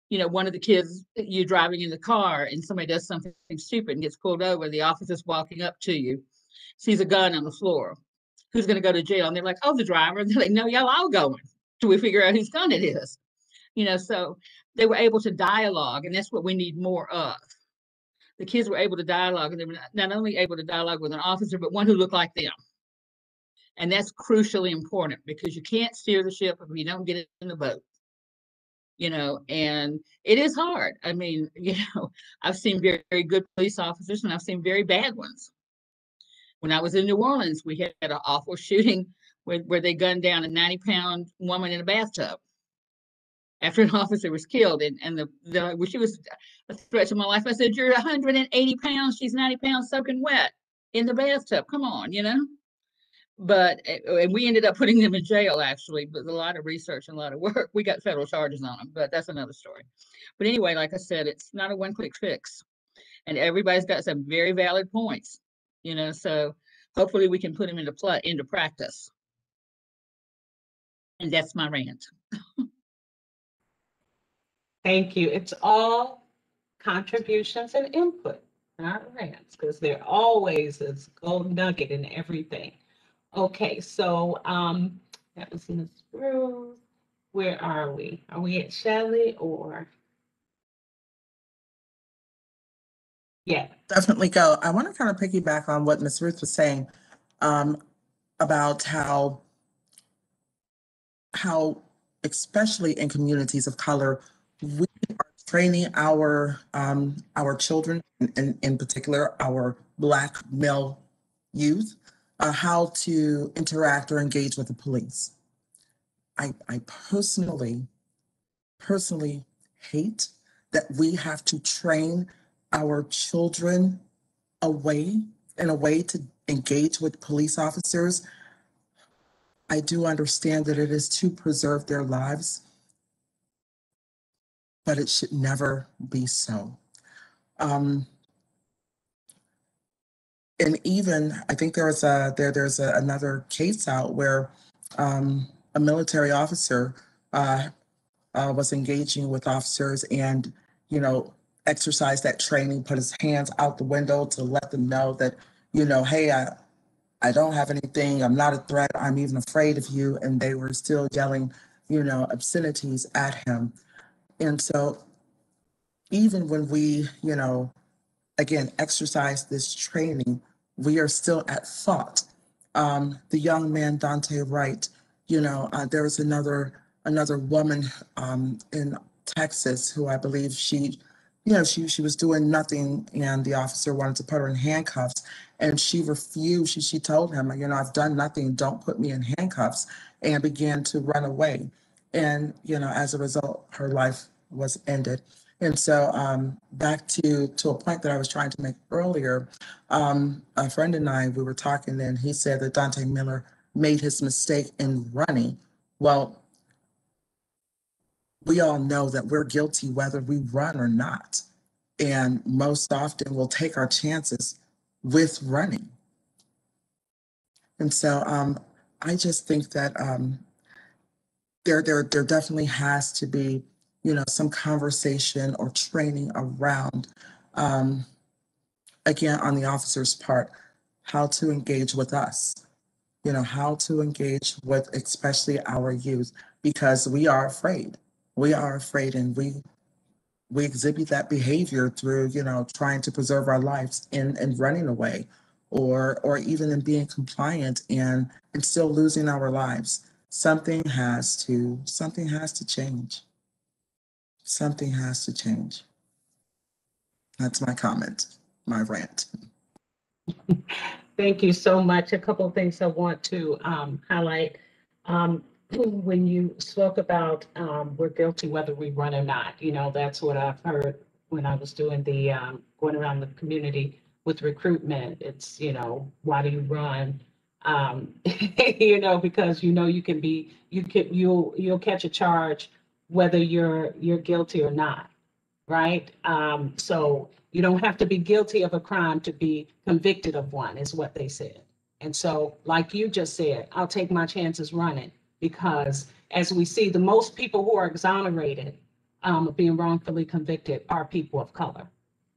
you know, one of the kids, you're driving in the car and somebody does something stupid and gets pulled over. The officer's walking up to you, sees a gun on the floor. Who's going to go to jail? And they're like, oh, the driver. And they're like, no, y'all all going till we figure out whose gun it is. You know, so they were able to dialogue, and that's what we need more of. The kids were able to dialogue, and they were not, only able to dialogue with an officer, but one who looked like them. And that's crucially important because you can't steer the ship if you don't get in the boat. You know, and it is hard. I mean, you know, I've seen very, very good police officers and I've seen very bad ones. When I was in New Orleans, we had an awful shooting where, where they gunned down a 90 pound woman in a bathtub after an officer was killed. And, and the, the well, she was a threat to my life. I said, You're 180 pounds, she's 90 pounds soaking wet in the bathtub. Come on, you know? But uh, and we ended up putting them in jail actually, but a lot of research and a lot of work. We got federal charges on them, but that's another story. But anyway, like I said, it's not a one quick fix. And everybody's got some very valid points, you know, so hopefully we can put them into play into practice. And that's my rant. Thank you. It's all contributions and input, not rants, because there always is gold nugget in everything. Okay, so, um, that was Ms. Rose. Where are we? Are we at Shelley or? Yeah, definitely go. I want to kind of piggyback on what Ms. Ruth was saying um, about how how especially in communities of color, we are training our um, our children, and in, in particular our Black male youth, uh, how to interact or engage with the police. I, I personally, personally hate that we have to train our children away in a way to engage with police officers. I do understand that it is to preserve their lives, but it should never be so. Um, and even I think there was a there there's a, another case out where um, a military officer uh, uh, was engaging with officers and you know exercised that training, put his hands out the window to let them know that you know, hey, I I don't have anything. I'm not a threat. I'm even afraid of you. And they were still yelling, you know, obscenities at him. And so even when we, you know, again, exercise this training, we are still at fault. Um, the young man, Daunte Wright, you know, uh, there was another another woman um, in Texas who I believe she, you know, she she was doing nothing, and the officer wanted to put her in handcuffs, and she refused. She she told him, you know, I've done nothing. Don't put me in handcuffs, and began to run away, and you know, as a result, her life was ended. And so um, back to to a point that I was trying to make earlier, um, a friend and I we were talking, and he said that Daunte Miller made his mistake in running. Well, we all know that we're guilty whether we run or not, and most often we'll take our chances with running. And so um, I just think that um, there there there definitely has to be you know, some conversation or training around, um, again, on the officer's part, how to engage with us, you know, how to engage with especially our youth, because we are afraid. We are afraid and we we exhibit that behavior through, you know, trying to preserve our lives and, and running away or or even in being compliant and and still losing our lives. Something has to something has to change something has to change. That's my comment, my rant. Thank you so much. A couple of things I want to um, highlight. Um, when you spoke about um, we're guilty whether we run or not, you know, that's what I've heard when I was doing the um, going around the community with recruitment. It's, you know, why do you run? Um, you know, because you know you can be, you can, you'll, you'll catch a charge whether you're you're guilty or not, right? Um, so you don't have to be guilty of a crime to be convicted of one, is what they said. And so, like you just said, I'll take my chances running because, as we see, the most people who are exonerated um, of being wrongfully convicted are people of color.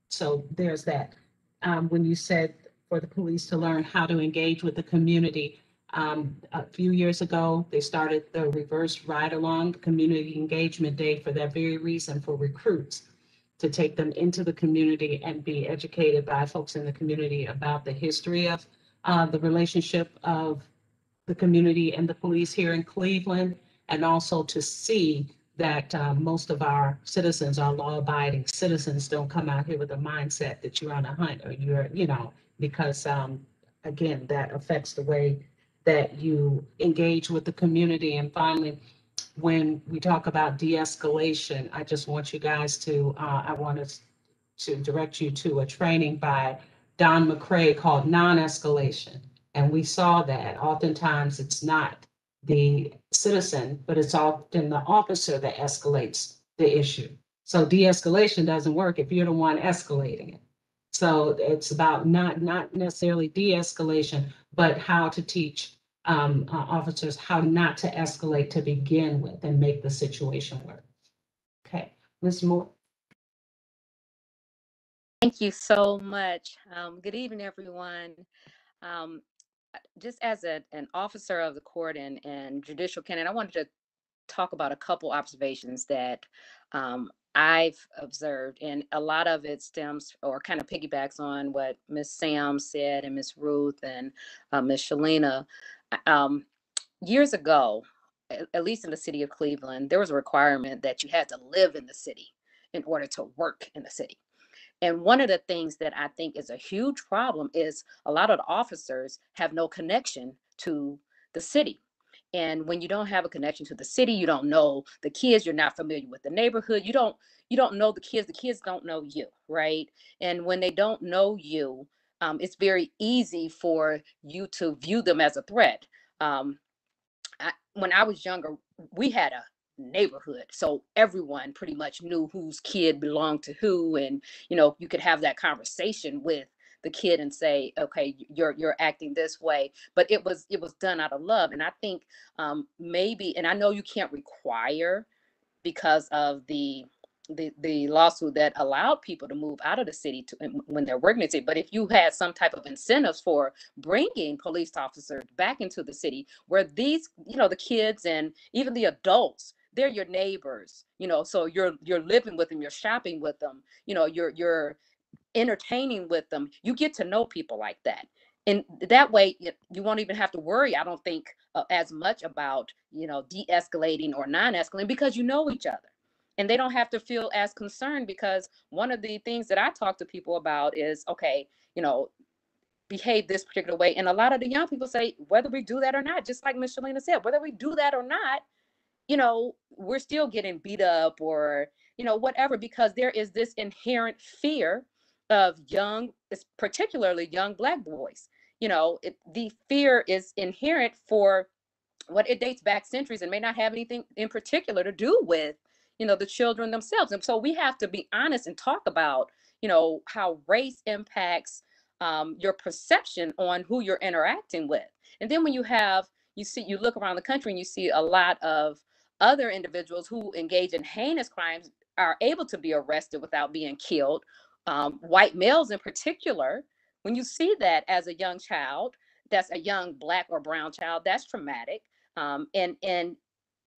So there's that. Um, when you said for the police to learn how to engage with the community, um, a few years ago, they started the reverse ride along community engagement day for that very reason for recruits to take them into the community and be educated by folks in the community about the history of uh, the relationship of the community and the police here in Cleveland, and also to see that uh, most of our citizens are law-abiding citizens. Don't come out here with a mindset that you're on a hunt or you're, you know, because um, again, that affects the way that you engage with the community. And finally, when we talk about de-escalation, I just want you guys to, uh, I want us to direct you to a training by Don McCrae called non-escalation. And we saw that oftentimes it's not the citizen, but it's often the officer that escalates the issue. So de-escalation doesn't work if you're the one escalating it. So it's about not, not necessarily de-escalation, but how to teach um, uh, officers how not to escalate to begin with and make the situation work. Okay, Ms. Moore. Thank you so much. Um, good evening, everyone. Um, just as a, an officer of the court and, and judicial candidate, I wanted to talk about a couple observations that um, I've observed, and a lot of it stems or kind of piggybacks on what Miss Sam said and Miss Ruth and uh, Miss Shalina. Um, years ago, at, at least in the city of Cleveland, there was a requirement that you had to live in the city in order to work in the city. And one of the things that I think is a huge problem is a lot of the officers have no connection to the city. And when you don't have a connection to the city, you don't know the kids, you're not familiar with the neighborhood, you don't you don't know the kids, the kids don't know you, right? And when they don't know you, um, it's very easy for you to view them as a threat. Um, I, when I was younger, we had a neighborhood so everyone pretty much knew whose kid belonged to who and you know you could have that conversation with the kid and say okay you're you're acting this way but it was it was done out of love and i think um maybe and i know you can't require because of the the, the lawsuit that allowed people to move out of the city to when they're working in the city. But if you had some type of incentives for bringing police officers back into the city, where these, you know, the kids and even the adults, they're your neighbors, you know, so you're you're living with them, you're shopping with them, you know, you're you're entertaining with them. You get to know people like that. And that way, you won't even have to worry. I don't think uh, as much about you know de-escalating or non-escalating because you know each other and they don't have to feel as concerned because one of the things that I talk to people about is okay, you know, behave this particular way. And a lot of the young people say, whether we do that or not, just like Miss Shalina said, whether we do that or not, you know, we're still getting beat up or, you know, whatever, because there is this inherent fear of young, particularly young Black boys. You know, it, the fear is inherent for what it dates back centuries and may not have anything in particular to do with you know the children themselves and so we have to be honest and talk about you know how race impacts um, your perception on who you're interacting with and then when you have you see you look around the country and you see a lot of other individuals who engage in heinous crimes are able to be arrested without being killed um, white males in particular when you see that as a young child that's a young black or brown child that's traumatic um, and and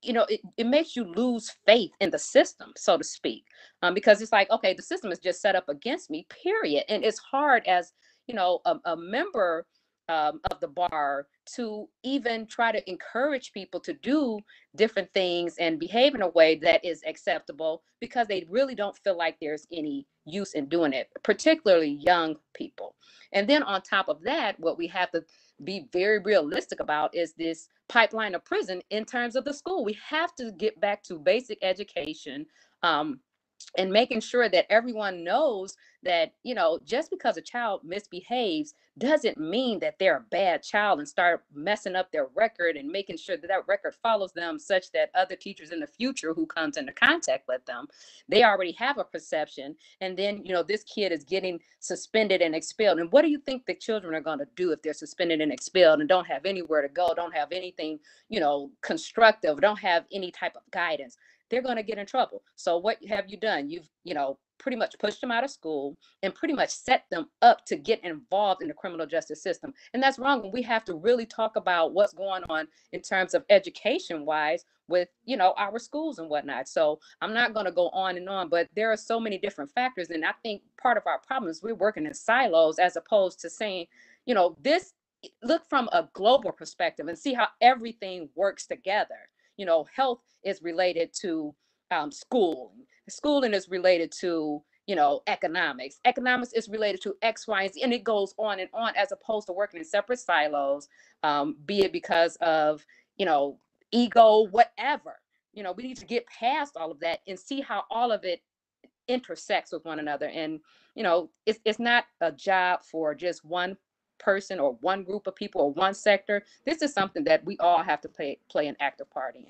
you know, it, it makes you lose faith in the system, so to speak, um, because it's like, okay, the system is just set up against me, period. And it's hard as, you know, a, a member um, of the bar to even try to encourage people to do different things and behave in a way that is acceptable because they really don't feel like there's any use in doing it, particularly young people. And then on top of that, what we have to be very realistic about is this pipeline of prison in terms of the school. We have to get back to basic education um, and making sure that everyone knows that you know just because a child misbehaves doesn't mean that they're a bad child and start messing up their record and making sure that that record follows them such that other teachers in the future who comes into contact with them they already have a perception and then you know this kid is getting suspended and expelled and what do you think the children are going to do if they're suspended and expelled and don't have anywhere to go don't have anything you know constructive don't have any type of guidance they're going to get in trouble. So what have you done? You've, you know, pretty much pushed them out of school and pretty much set them up to get involved in the criminal justice system. And that's wrong. And We have to really talk about what's going on in terms of education wise with, you know, our schools and whatnot. So I'm not going to go on and on, but there are so many different factors. And I think part of our problem is we're working in silos as opposed to saying, you know, this look from a global perspective and see how everything works together you know, health is related to um, schooling. Schooling is related to, you know, economics. Economics is related to X, Y, and Z, and it goes on and on as opposed to working in separate silos, um, be it because of, you know, ego, whatever. You know, we need to get past all of that and see how all of it intersects with one another. And, you know, it's, it's not a job for just one person or one group of people or one sector. This is something that we all have to play play an active part in.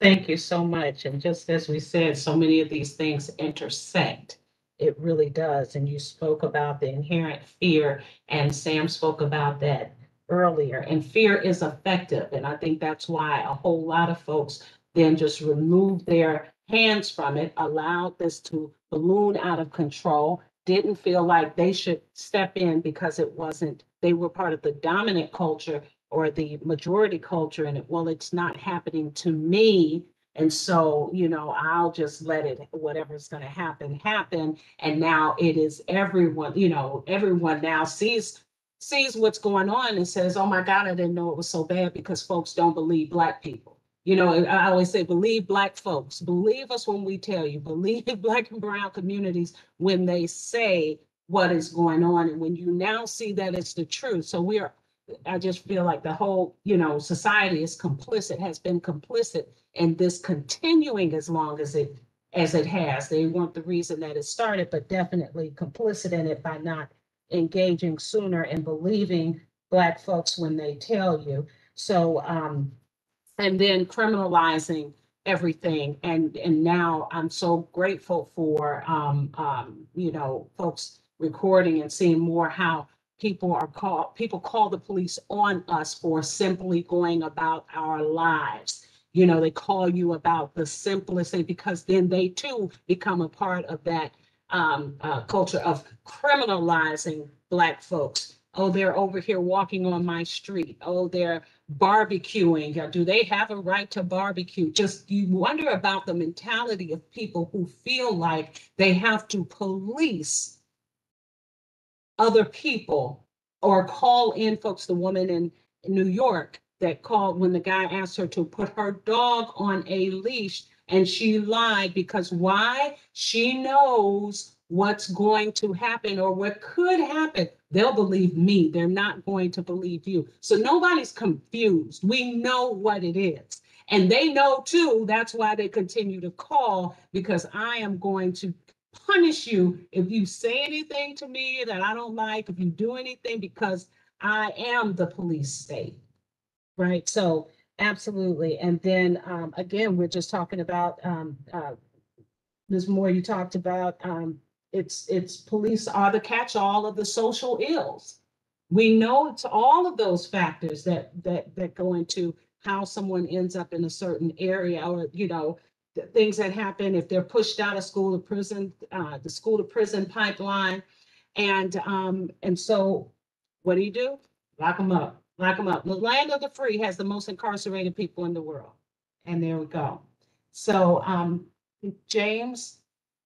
Thank you so much. And just as we said, so many of these things intersect. It really does. And you spoke about the inherent fear, and Sam spoke about that earlier. And fear is effective. And I think that's why a whole lot of folks then just remove their hands from it, allowed this to balloon out of control. didn't feel like they should step in because it wasn't, they were part of the dominant culture or the majority culture and it, well, it's not happening to me. And so, you know, I'll just let it, whatever's gonna happen, happen. And now it is everyone, you know, everyone now sees, sees what's going on and says, oh my God, I didn't know it was so bad because folks don't believe black people. You know, I always say, believe black folks, believe us when we tell you, believe black and brown communities when they say what is going on. And when you now see that it's the truth. So we are, I just feel like the whole, you know, society is complicit, has been complicit in this continuing as long as it, as it has. They weren't the reason that it started, but definitely complicit in it by not engaging sooner and believing black folks when they tell you. So, um, and then criminalizing everything. And, and now I'm so grateful for, um, um, you know, folks recording and seeing more how people are called, people call the police on us for simply going about our lives. You know, they call you about the simplest thing because then they too become a part of that um, uh, culture of criminalizing Black folks. Oh, they're over here walking on my street. Oh, they're barbecuing. Do they have a right to barbecue? Just you wonder about the mentality of people who feel like they have to police other people or call in folks, the woman in New York that called when the guy asked her to put her dog on a leash and she lied because why? She knows what's going to happen or what could happen. They'll believe me. They're not going to believe you. So nobody's confused. We know what it is. And they know too. That's why they continue to call because I am going to punish you if you say anything to me that I don't like, if you do anything, because I am the police state. Right? So absolutely. And then um, again, we're just talking about um, uh, Ms. Moore, you talked about um, it's it's police are the catch-all of the social ills. We know it's all of those factors that that that go into how someone ends up in a certain area or you know the things that happen if they're pushed out of school to prison, uh, the school to prison pipeline. And um, and so what do you do? Lock them up, lock them up. The land of the free has the most incarcerated people in the world. And there we go. So um, James,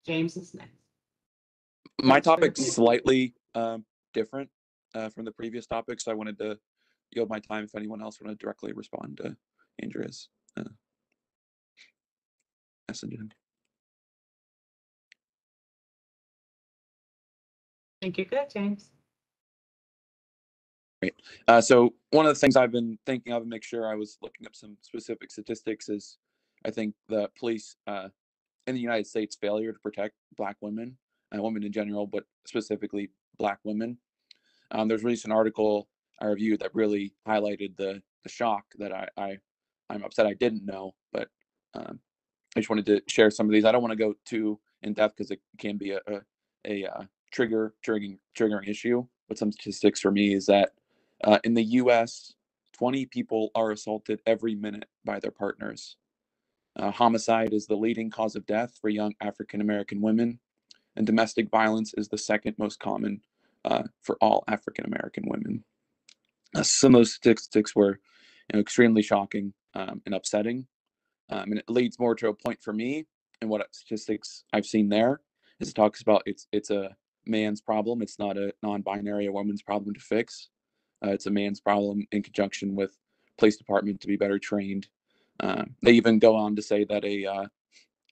James is next. My topic's slightly um, different uh, from the previous topic, so I wanted to yield my time if anyone else wanted to directly respond to Andrea's uh, messaging. Think you're good, James? Uh, so one of the things I've been thinking of and make sure I was looking up some specific statistics is I think the police uh, in the United States failure to protect black women and women in general, but specifically black women. Um, there's a recent article I reviewed that really highlighted the the shock that I, I I'm upset I didn't know, but um, I just wanted to share some of these. I don't want to go too in depth because it can be a a, a uh, trigger triggering triggering issue. But some statistics for me is that uh, in the U.S., 20 people are assaulted every minute by their partners. Uh, homicide is the leading cause of death for young African American women, and domestic violence is the second most common uh, for all African American women. Uh, some of those statistics were you know, extremely shocking um, and upsetting, um, and it leads more to a point for me and what statistics I've seen there is it talks about it's it's a man's problem. It's not a non-binary, a woman's problem to fix. Uh, it's a man's problem in conjunction with police department to be better trained. Um, they even go on to say that a uh,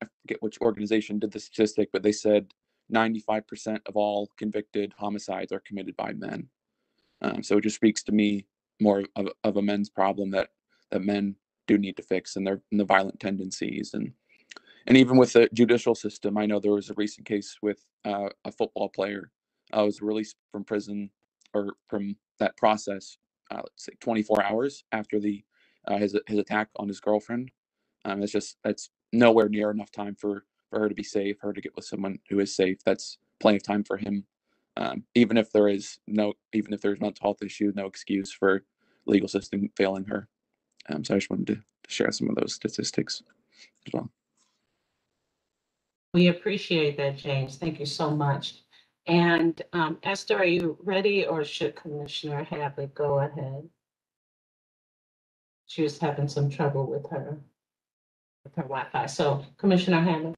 I forget which organization did the statistic, but they said 95% of all convicted homicides are committed by men. Um, so it just speaks to me more of, of a men's problem that that men do need to fix and their and the violent tendencies and and even with the judicial system, I know there was a recent case with uh, a football player uh, was released from prison or from that process, uh, let's say 24 hours after the uh, his his attack on his girlfriend. Um, it's just that's nowhere near enough time for for her to be safe, her to get with someone who is safe. That's plenty of time for him. Um, even if there is no, even if there's mental health issue, no excuse for legal system failing her. Um, so I just wanted to, to share some of those statistics as well. We appreciate that, James. Thank you so much. And um, Esther, are you ready or should Commissioner Hadley go ahead? She was having some trouble with her, with her Wi-Fi. So Commissioner Hadley.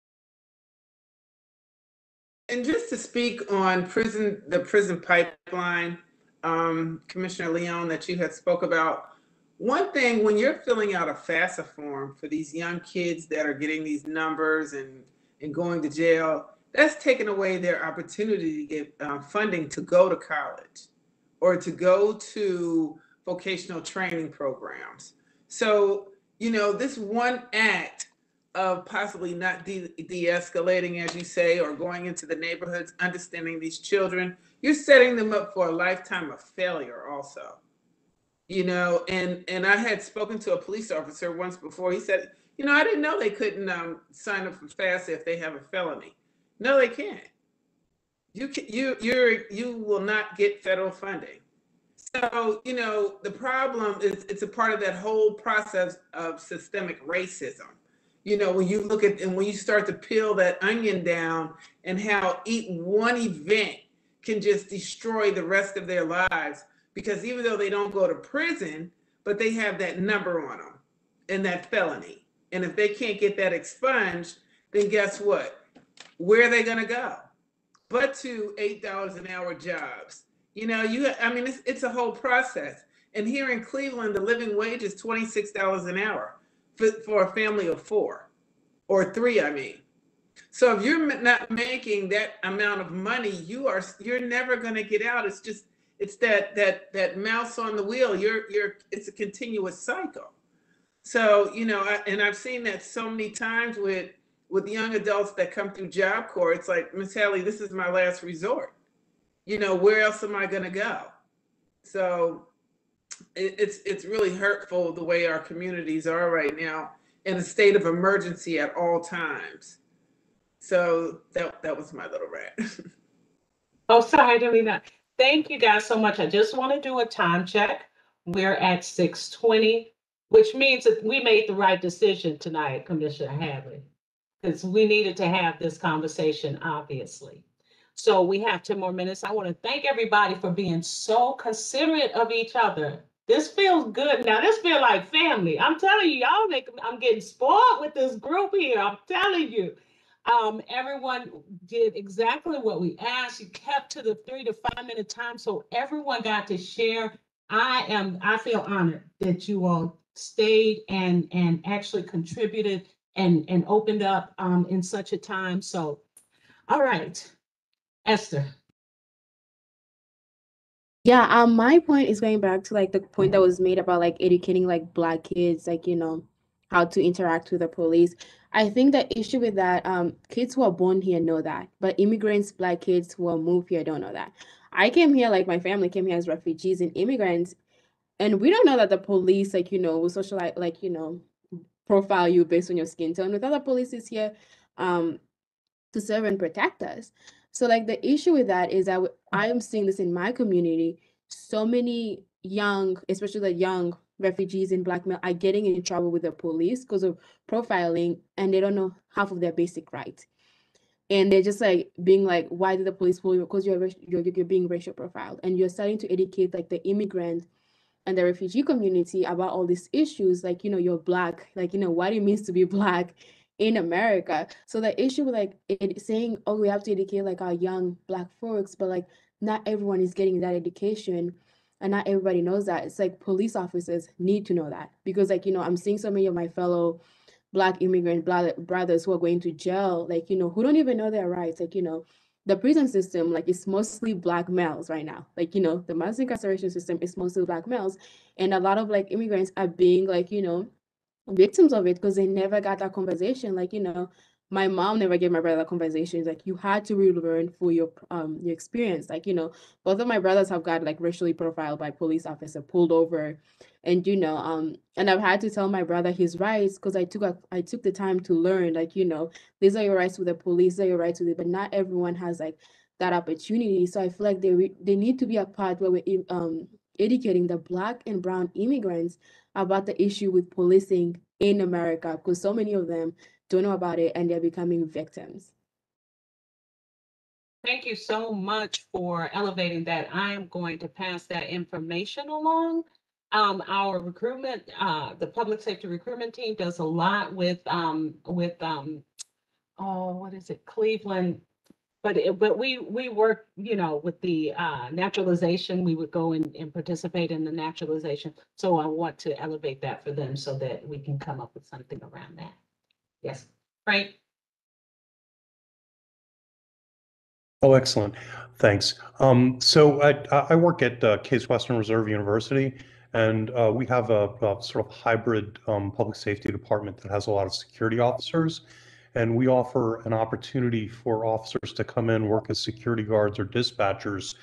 And just to speak on prison, the prison pipeline, um, Commissioner Leon, that you had spoke about. One thing, when you're filling out a FAFSA form for these young kids that are getting these numbers and, and going to jail, that's taking away their opportunity to get uh, funding to go to college or to go to vocational training programs. So, you know, this one act of possibly not de- de-escalating, as you say, or going into the neighborhoods, understanding these children, you're setting them up for a lifetime of failure also. You know, and and I had spoken to a police officer once before. He said, you know, I didn't know they couldn't um, sign up for FAFSA if they have a felony. No, they can't. You can, you you're you will not get federal funding. So, you know, the problem is it's a part of that whole process of systemic racism. You know, when you look at and when you start to peel that onion down and how each one event can just destroy the rest of their lives because even though they don't go to prison, but they have that number on them and that felony. And if they can't get that expunged, then guess what? Where are they going to go? But to $8 an hour jobs. You know, you I mean it's it's a whole process. And here in Cleveland, the living wage is $26 an hour for, a family of four or three, I mean. So if you're not making that amount of money, you are you're never going to get out. It's just it's that that that mouse on the wheel. You're you're it's a continuous cycle. So you know, I, and I've seen that so many times with with young adults that come through Job Corps. It's like Miss Haley, this is my last resort. You know, where else am I going to go? So it, it's it's really hurtful the way our communities are right now in a state of emergency at all times. So that that was my little rant. Oh, sorry, Delina. Thank you guys so much. I just want to do a time check. We're at six twenty, which means that we made the right decision tonight, Commissioner Hadley. Because we needed to have this conversation, obviously. So we have ten more minutes. I want to thank everybody for being so considerate of each other. This feels good. Now, this feel like family. I'm telling you, y'all make, I'm getting spoiled with this group here. I'm telling you. Um, everyone did exactly what we asked. You kept to the three to five minute time, so everyone got to share. I am, I feel honored that you all stayed and and actually contributed and and opened up um in such a time. So, all right, Esther. Yeah, um, my point is going back to like the point that was made about like educating like black kids, like, you know, how to interact with the police. I think the issue with that, um, kids who are born here know that, but immigrants, black kids who are moved here don't know that. I came here, like my family came here as refugees and immigrants, and we don't know that the police, like, you know, will socialize, like, you know, profile you based on your skin tone. With other police is here, um, to serve and protect us. So like the issue with that is that I am mm. seeing this in my community. So many young, especially the young refugees and black men are getting in trouble with the police because of profiling and they don't know half of their basic rights. And they're just like being like, why did the police pull you? Because you're, you're you're being racial profiled, and you're starting to educate like the immigrant and the refugee community about all these issues. Like you know, you're black. Like you know, what it means to be black in America. So the issue with like it saying, oh, we have to educate like our young black folks, but like not everyone is getting that education and not everybody knows that. It's like police officers need to know that because like, you know, I'm seeing so many of my fellow black immigrant brothers who are going to jail, like, you know, who don't even know their rights. Like, you know, the prison system, like it's mostly black males right now. Like, you know, the mass incarceration system is mostly black males. And a lot of like immigrants are being like, you know, victims of it because they never got that conversation. Like, you know, my mom never gave my brother that conversation. It's like you had to relearn for your um your experience. Like, you know, both of my brothers have got like racially profiled by police officer, pulled over, and you know, um, and I've had to tell my brother his rights because I took a, I took the time to learn. Like, you know, these are your rights with the police, these are your rights with it, but not everyone has like that opportunity. So I feel like they re- they need to be a part where we're um educating the black and brown immigrants about the issue with policing in America because so many of them don't know about it and they're becoming victims. Thank you so much for elevating that. I am going to pass that information along. Um, our recruitment, uh, the public safety recruitment team does a lot with, um, with, um, oh, what is it, Cleveland? But it, but we, we work, you know, with the, uh, naturalization, we would go and, and participate in the naturalization. So I want to elevate that for them so that we can come up with something around that. Yes, Frank? Oh, excellent. Thanks. Um, so I, I I work at uh, Case Western Reserve University, and uh, we have a, a sort of hybrid um, public safety department that has a lot of security officers. And we offer an opportunity for officers to come in, work as security guards or dispatchers,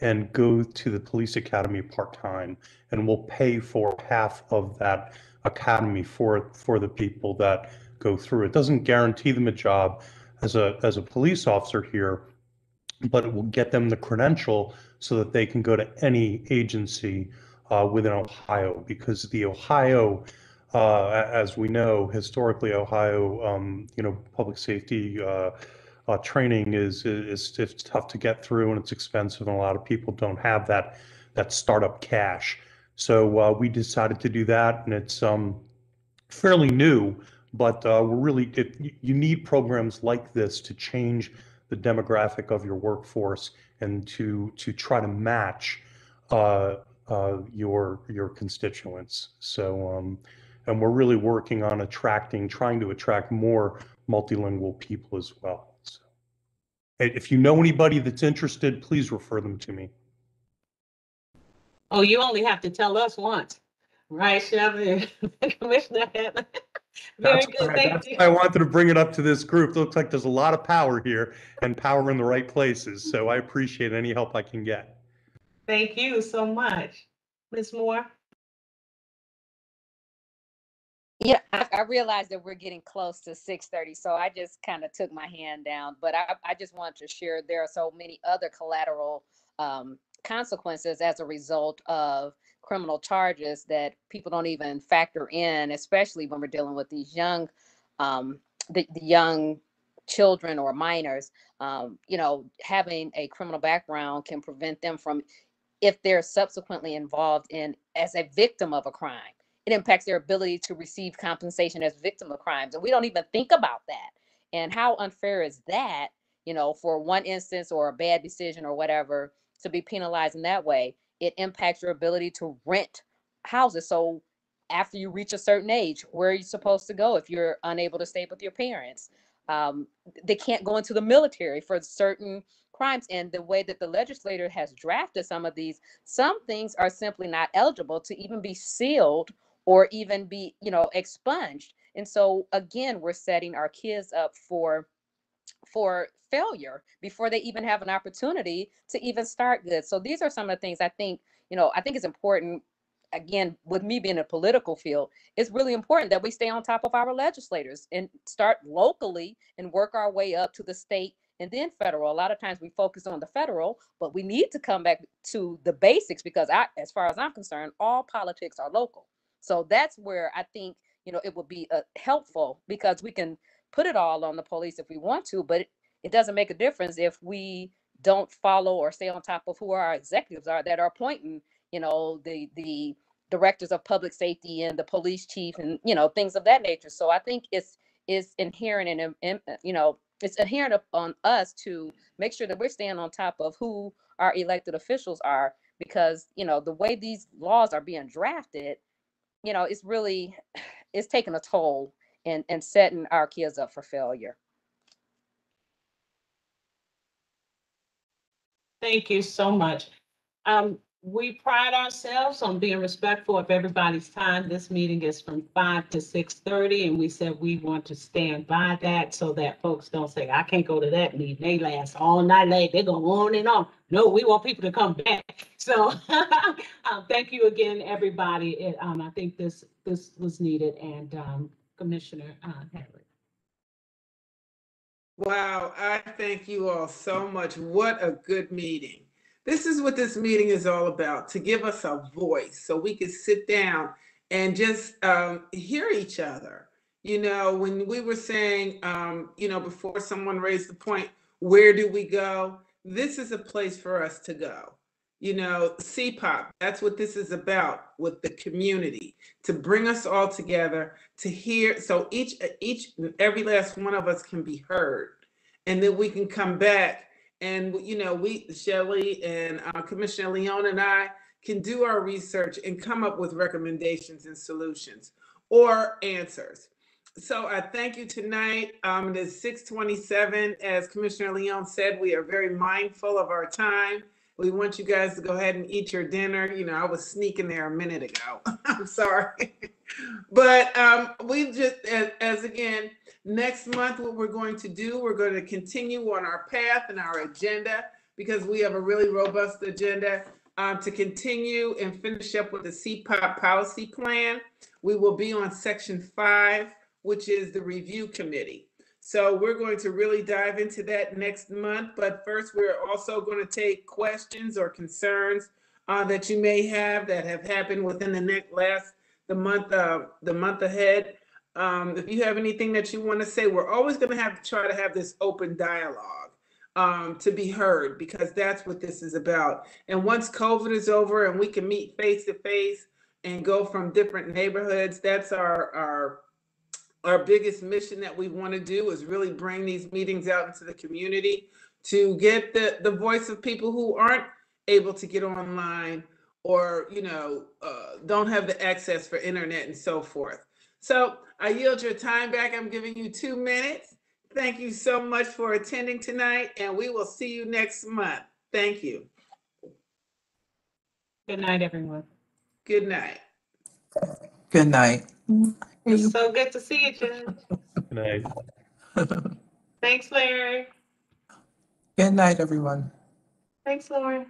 and go to the police academy part-time. And we'll pay for half of that academy for for the people that go through. It doesn't guarantee them a job as a as a police officer here but it will get them the credential so that they can go to any agency uh, within Ohio because the Ohio, uh, as we know, historically Ohio, um, you know, public safety uh, uh, training is, is it's tough to get through and it's expensive and a lot of people don't have that that startup cash. So uh, we decided to do that and it's um, fairly new, but uh, we're really it, you- need programs like this to change the demographic of your workforce and to to try to match uh, your your constituents. So um, and we're really working on attracting, trying to attract more multilingual people as well. So, if you know anybody that's interested, please refer them to me. Oh, you only have to tell us once, right, Chevy? Commissioner? Very That's good, why- thank that's you. I wanted to bring it up to this group. It looks like there's a lot of power here and power in the right places. So I appreciate any help I can get. Thank you so much. Ms. Moore? Yeah, I, I realize that we're getting close to six thirty, so I just kind of took my hand down. But I, I just want to share there are so many other collateral um, consequences as a result of criminal charges that people don't even factor in, especially when we're dealing with these young, um, the, the young children or minors. Um, you know, having a criminal background can prevent them from, if they're subsequently involved in as a victim of a crime it impacts their ability to receive compensation as victim of crimes and we don't even think about that. And how unfair is that you know for one instance or a bad decision or whatever to be penalized in that way? It impacts your ability to rent houses. So after you reach a certain age where are you supposed to go if you're unable to stay with your parents? Um, they can't go into the military for certain crimes and the way that the legislator has drafted some of these some things are simply not eligible to even be sealed or even be you know expunged. And so again we're setting our kids up for for failure before they even have an opportunity to even start good. So these are some of the things i think you know i think it's important again with me being in a political field it's really important that we stay on top of our legislators and start locally and work our way up to the state and then federal. A lot of times we focus on the federal but we need to come back to the basics because i as far as i'm concerned all politics are local so that's where I think, you know, it would be uh, helpful because we can put it all on the police if we want to, but it, it doesn't make a difference if we don't follow or stay on top of who our executives are that are appointing, you know, the the directors of public safety and the police chief and you know things of that nature. So I think it's it's inherent in, in you know it's inherent on us to make sure that we're staying on top of who our elected officials are because you know the way these laws are being drafted you know, it's really it's taking a toll and and setting our kids up for failure. Thank you so much. Um, we pride ourselves on being respectful of everybody's time. This meeting is from five to six thirty, and we said we want to stand by that so that folks don't say, I can't go to that meeting. They last all night late. They go on and on. No, we want people to come back. So, um, thank you again, everybody. It, um, I think this, this was needed and, um, Commissioner, uh, Hadley. Wow, I thank you all so much. What a good meeting. This is what this meeting is all about, to give us a voice so we can sit down and just um, hear each other. You know, when we were saying, um, you know, before someone raised the point, where do we go? This is a place for us to go. You know, CPOP, that's what this is about with the community, to bring us all together, to hear, so each, each, every last one of us can be heard. And then we can come back and, you know, we, Shelly and uh, Commissioner Leon and I can do our research and come up with recommendations and solutions or answers. So I thank you tonight. Um, it is six twenty-seven. As Commissioner Leon said, we are very mindful of our time. We want you guys to go ahead and eat your dinner. You know, I was sneaking there a minute ago. I'm sorry. But um, we just, as, as again, next month, what we're going to do, we're going to continue on our path and our agenda because we have a really robust agenda um, to continue and finish up with the CPOP policy plan. We will be on section five, which is the review committee. So we're going to really dive into that next month. But first, we're also going to take questions or concerns uh, that you may have that have happened within the next last the month uh, the month ahead. Um, if you have anything that you want to say, we're always going to have to try to have this open dialogue um, to be heard because that's what this is about. And once COVID is over and we can meet face to face and go from different neighborhoods, that's our our our biggest mission that we want to do is really bring these meetings out into the community to get the the voice of people who aren't able to get online or you know uh, don't have the access for internet and so forth. So I yield your time back. I'm giving you two minutes. Thank you so much for attending tonight, and we will see you next month. Thank you. Good night, everyone. Good night. Good night. It's so good to see you, Jen. Good night. Thanks, Larry. Good night, everyone. Thanks, Lauren.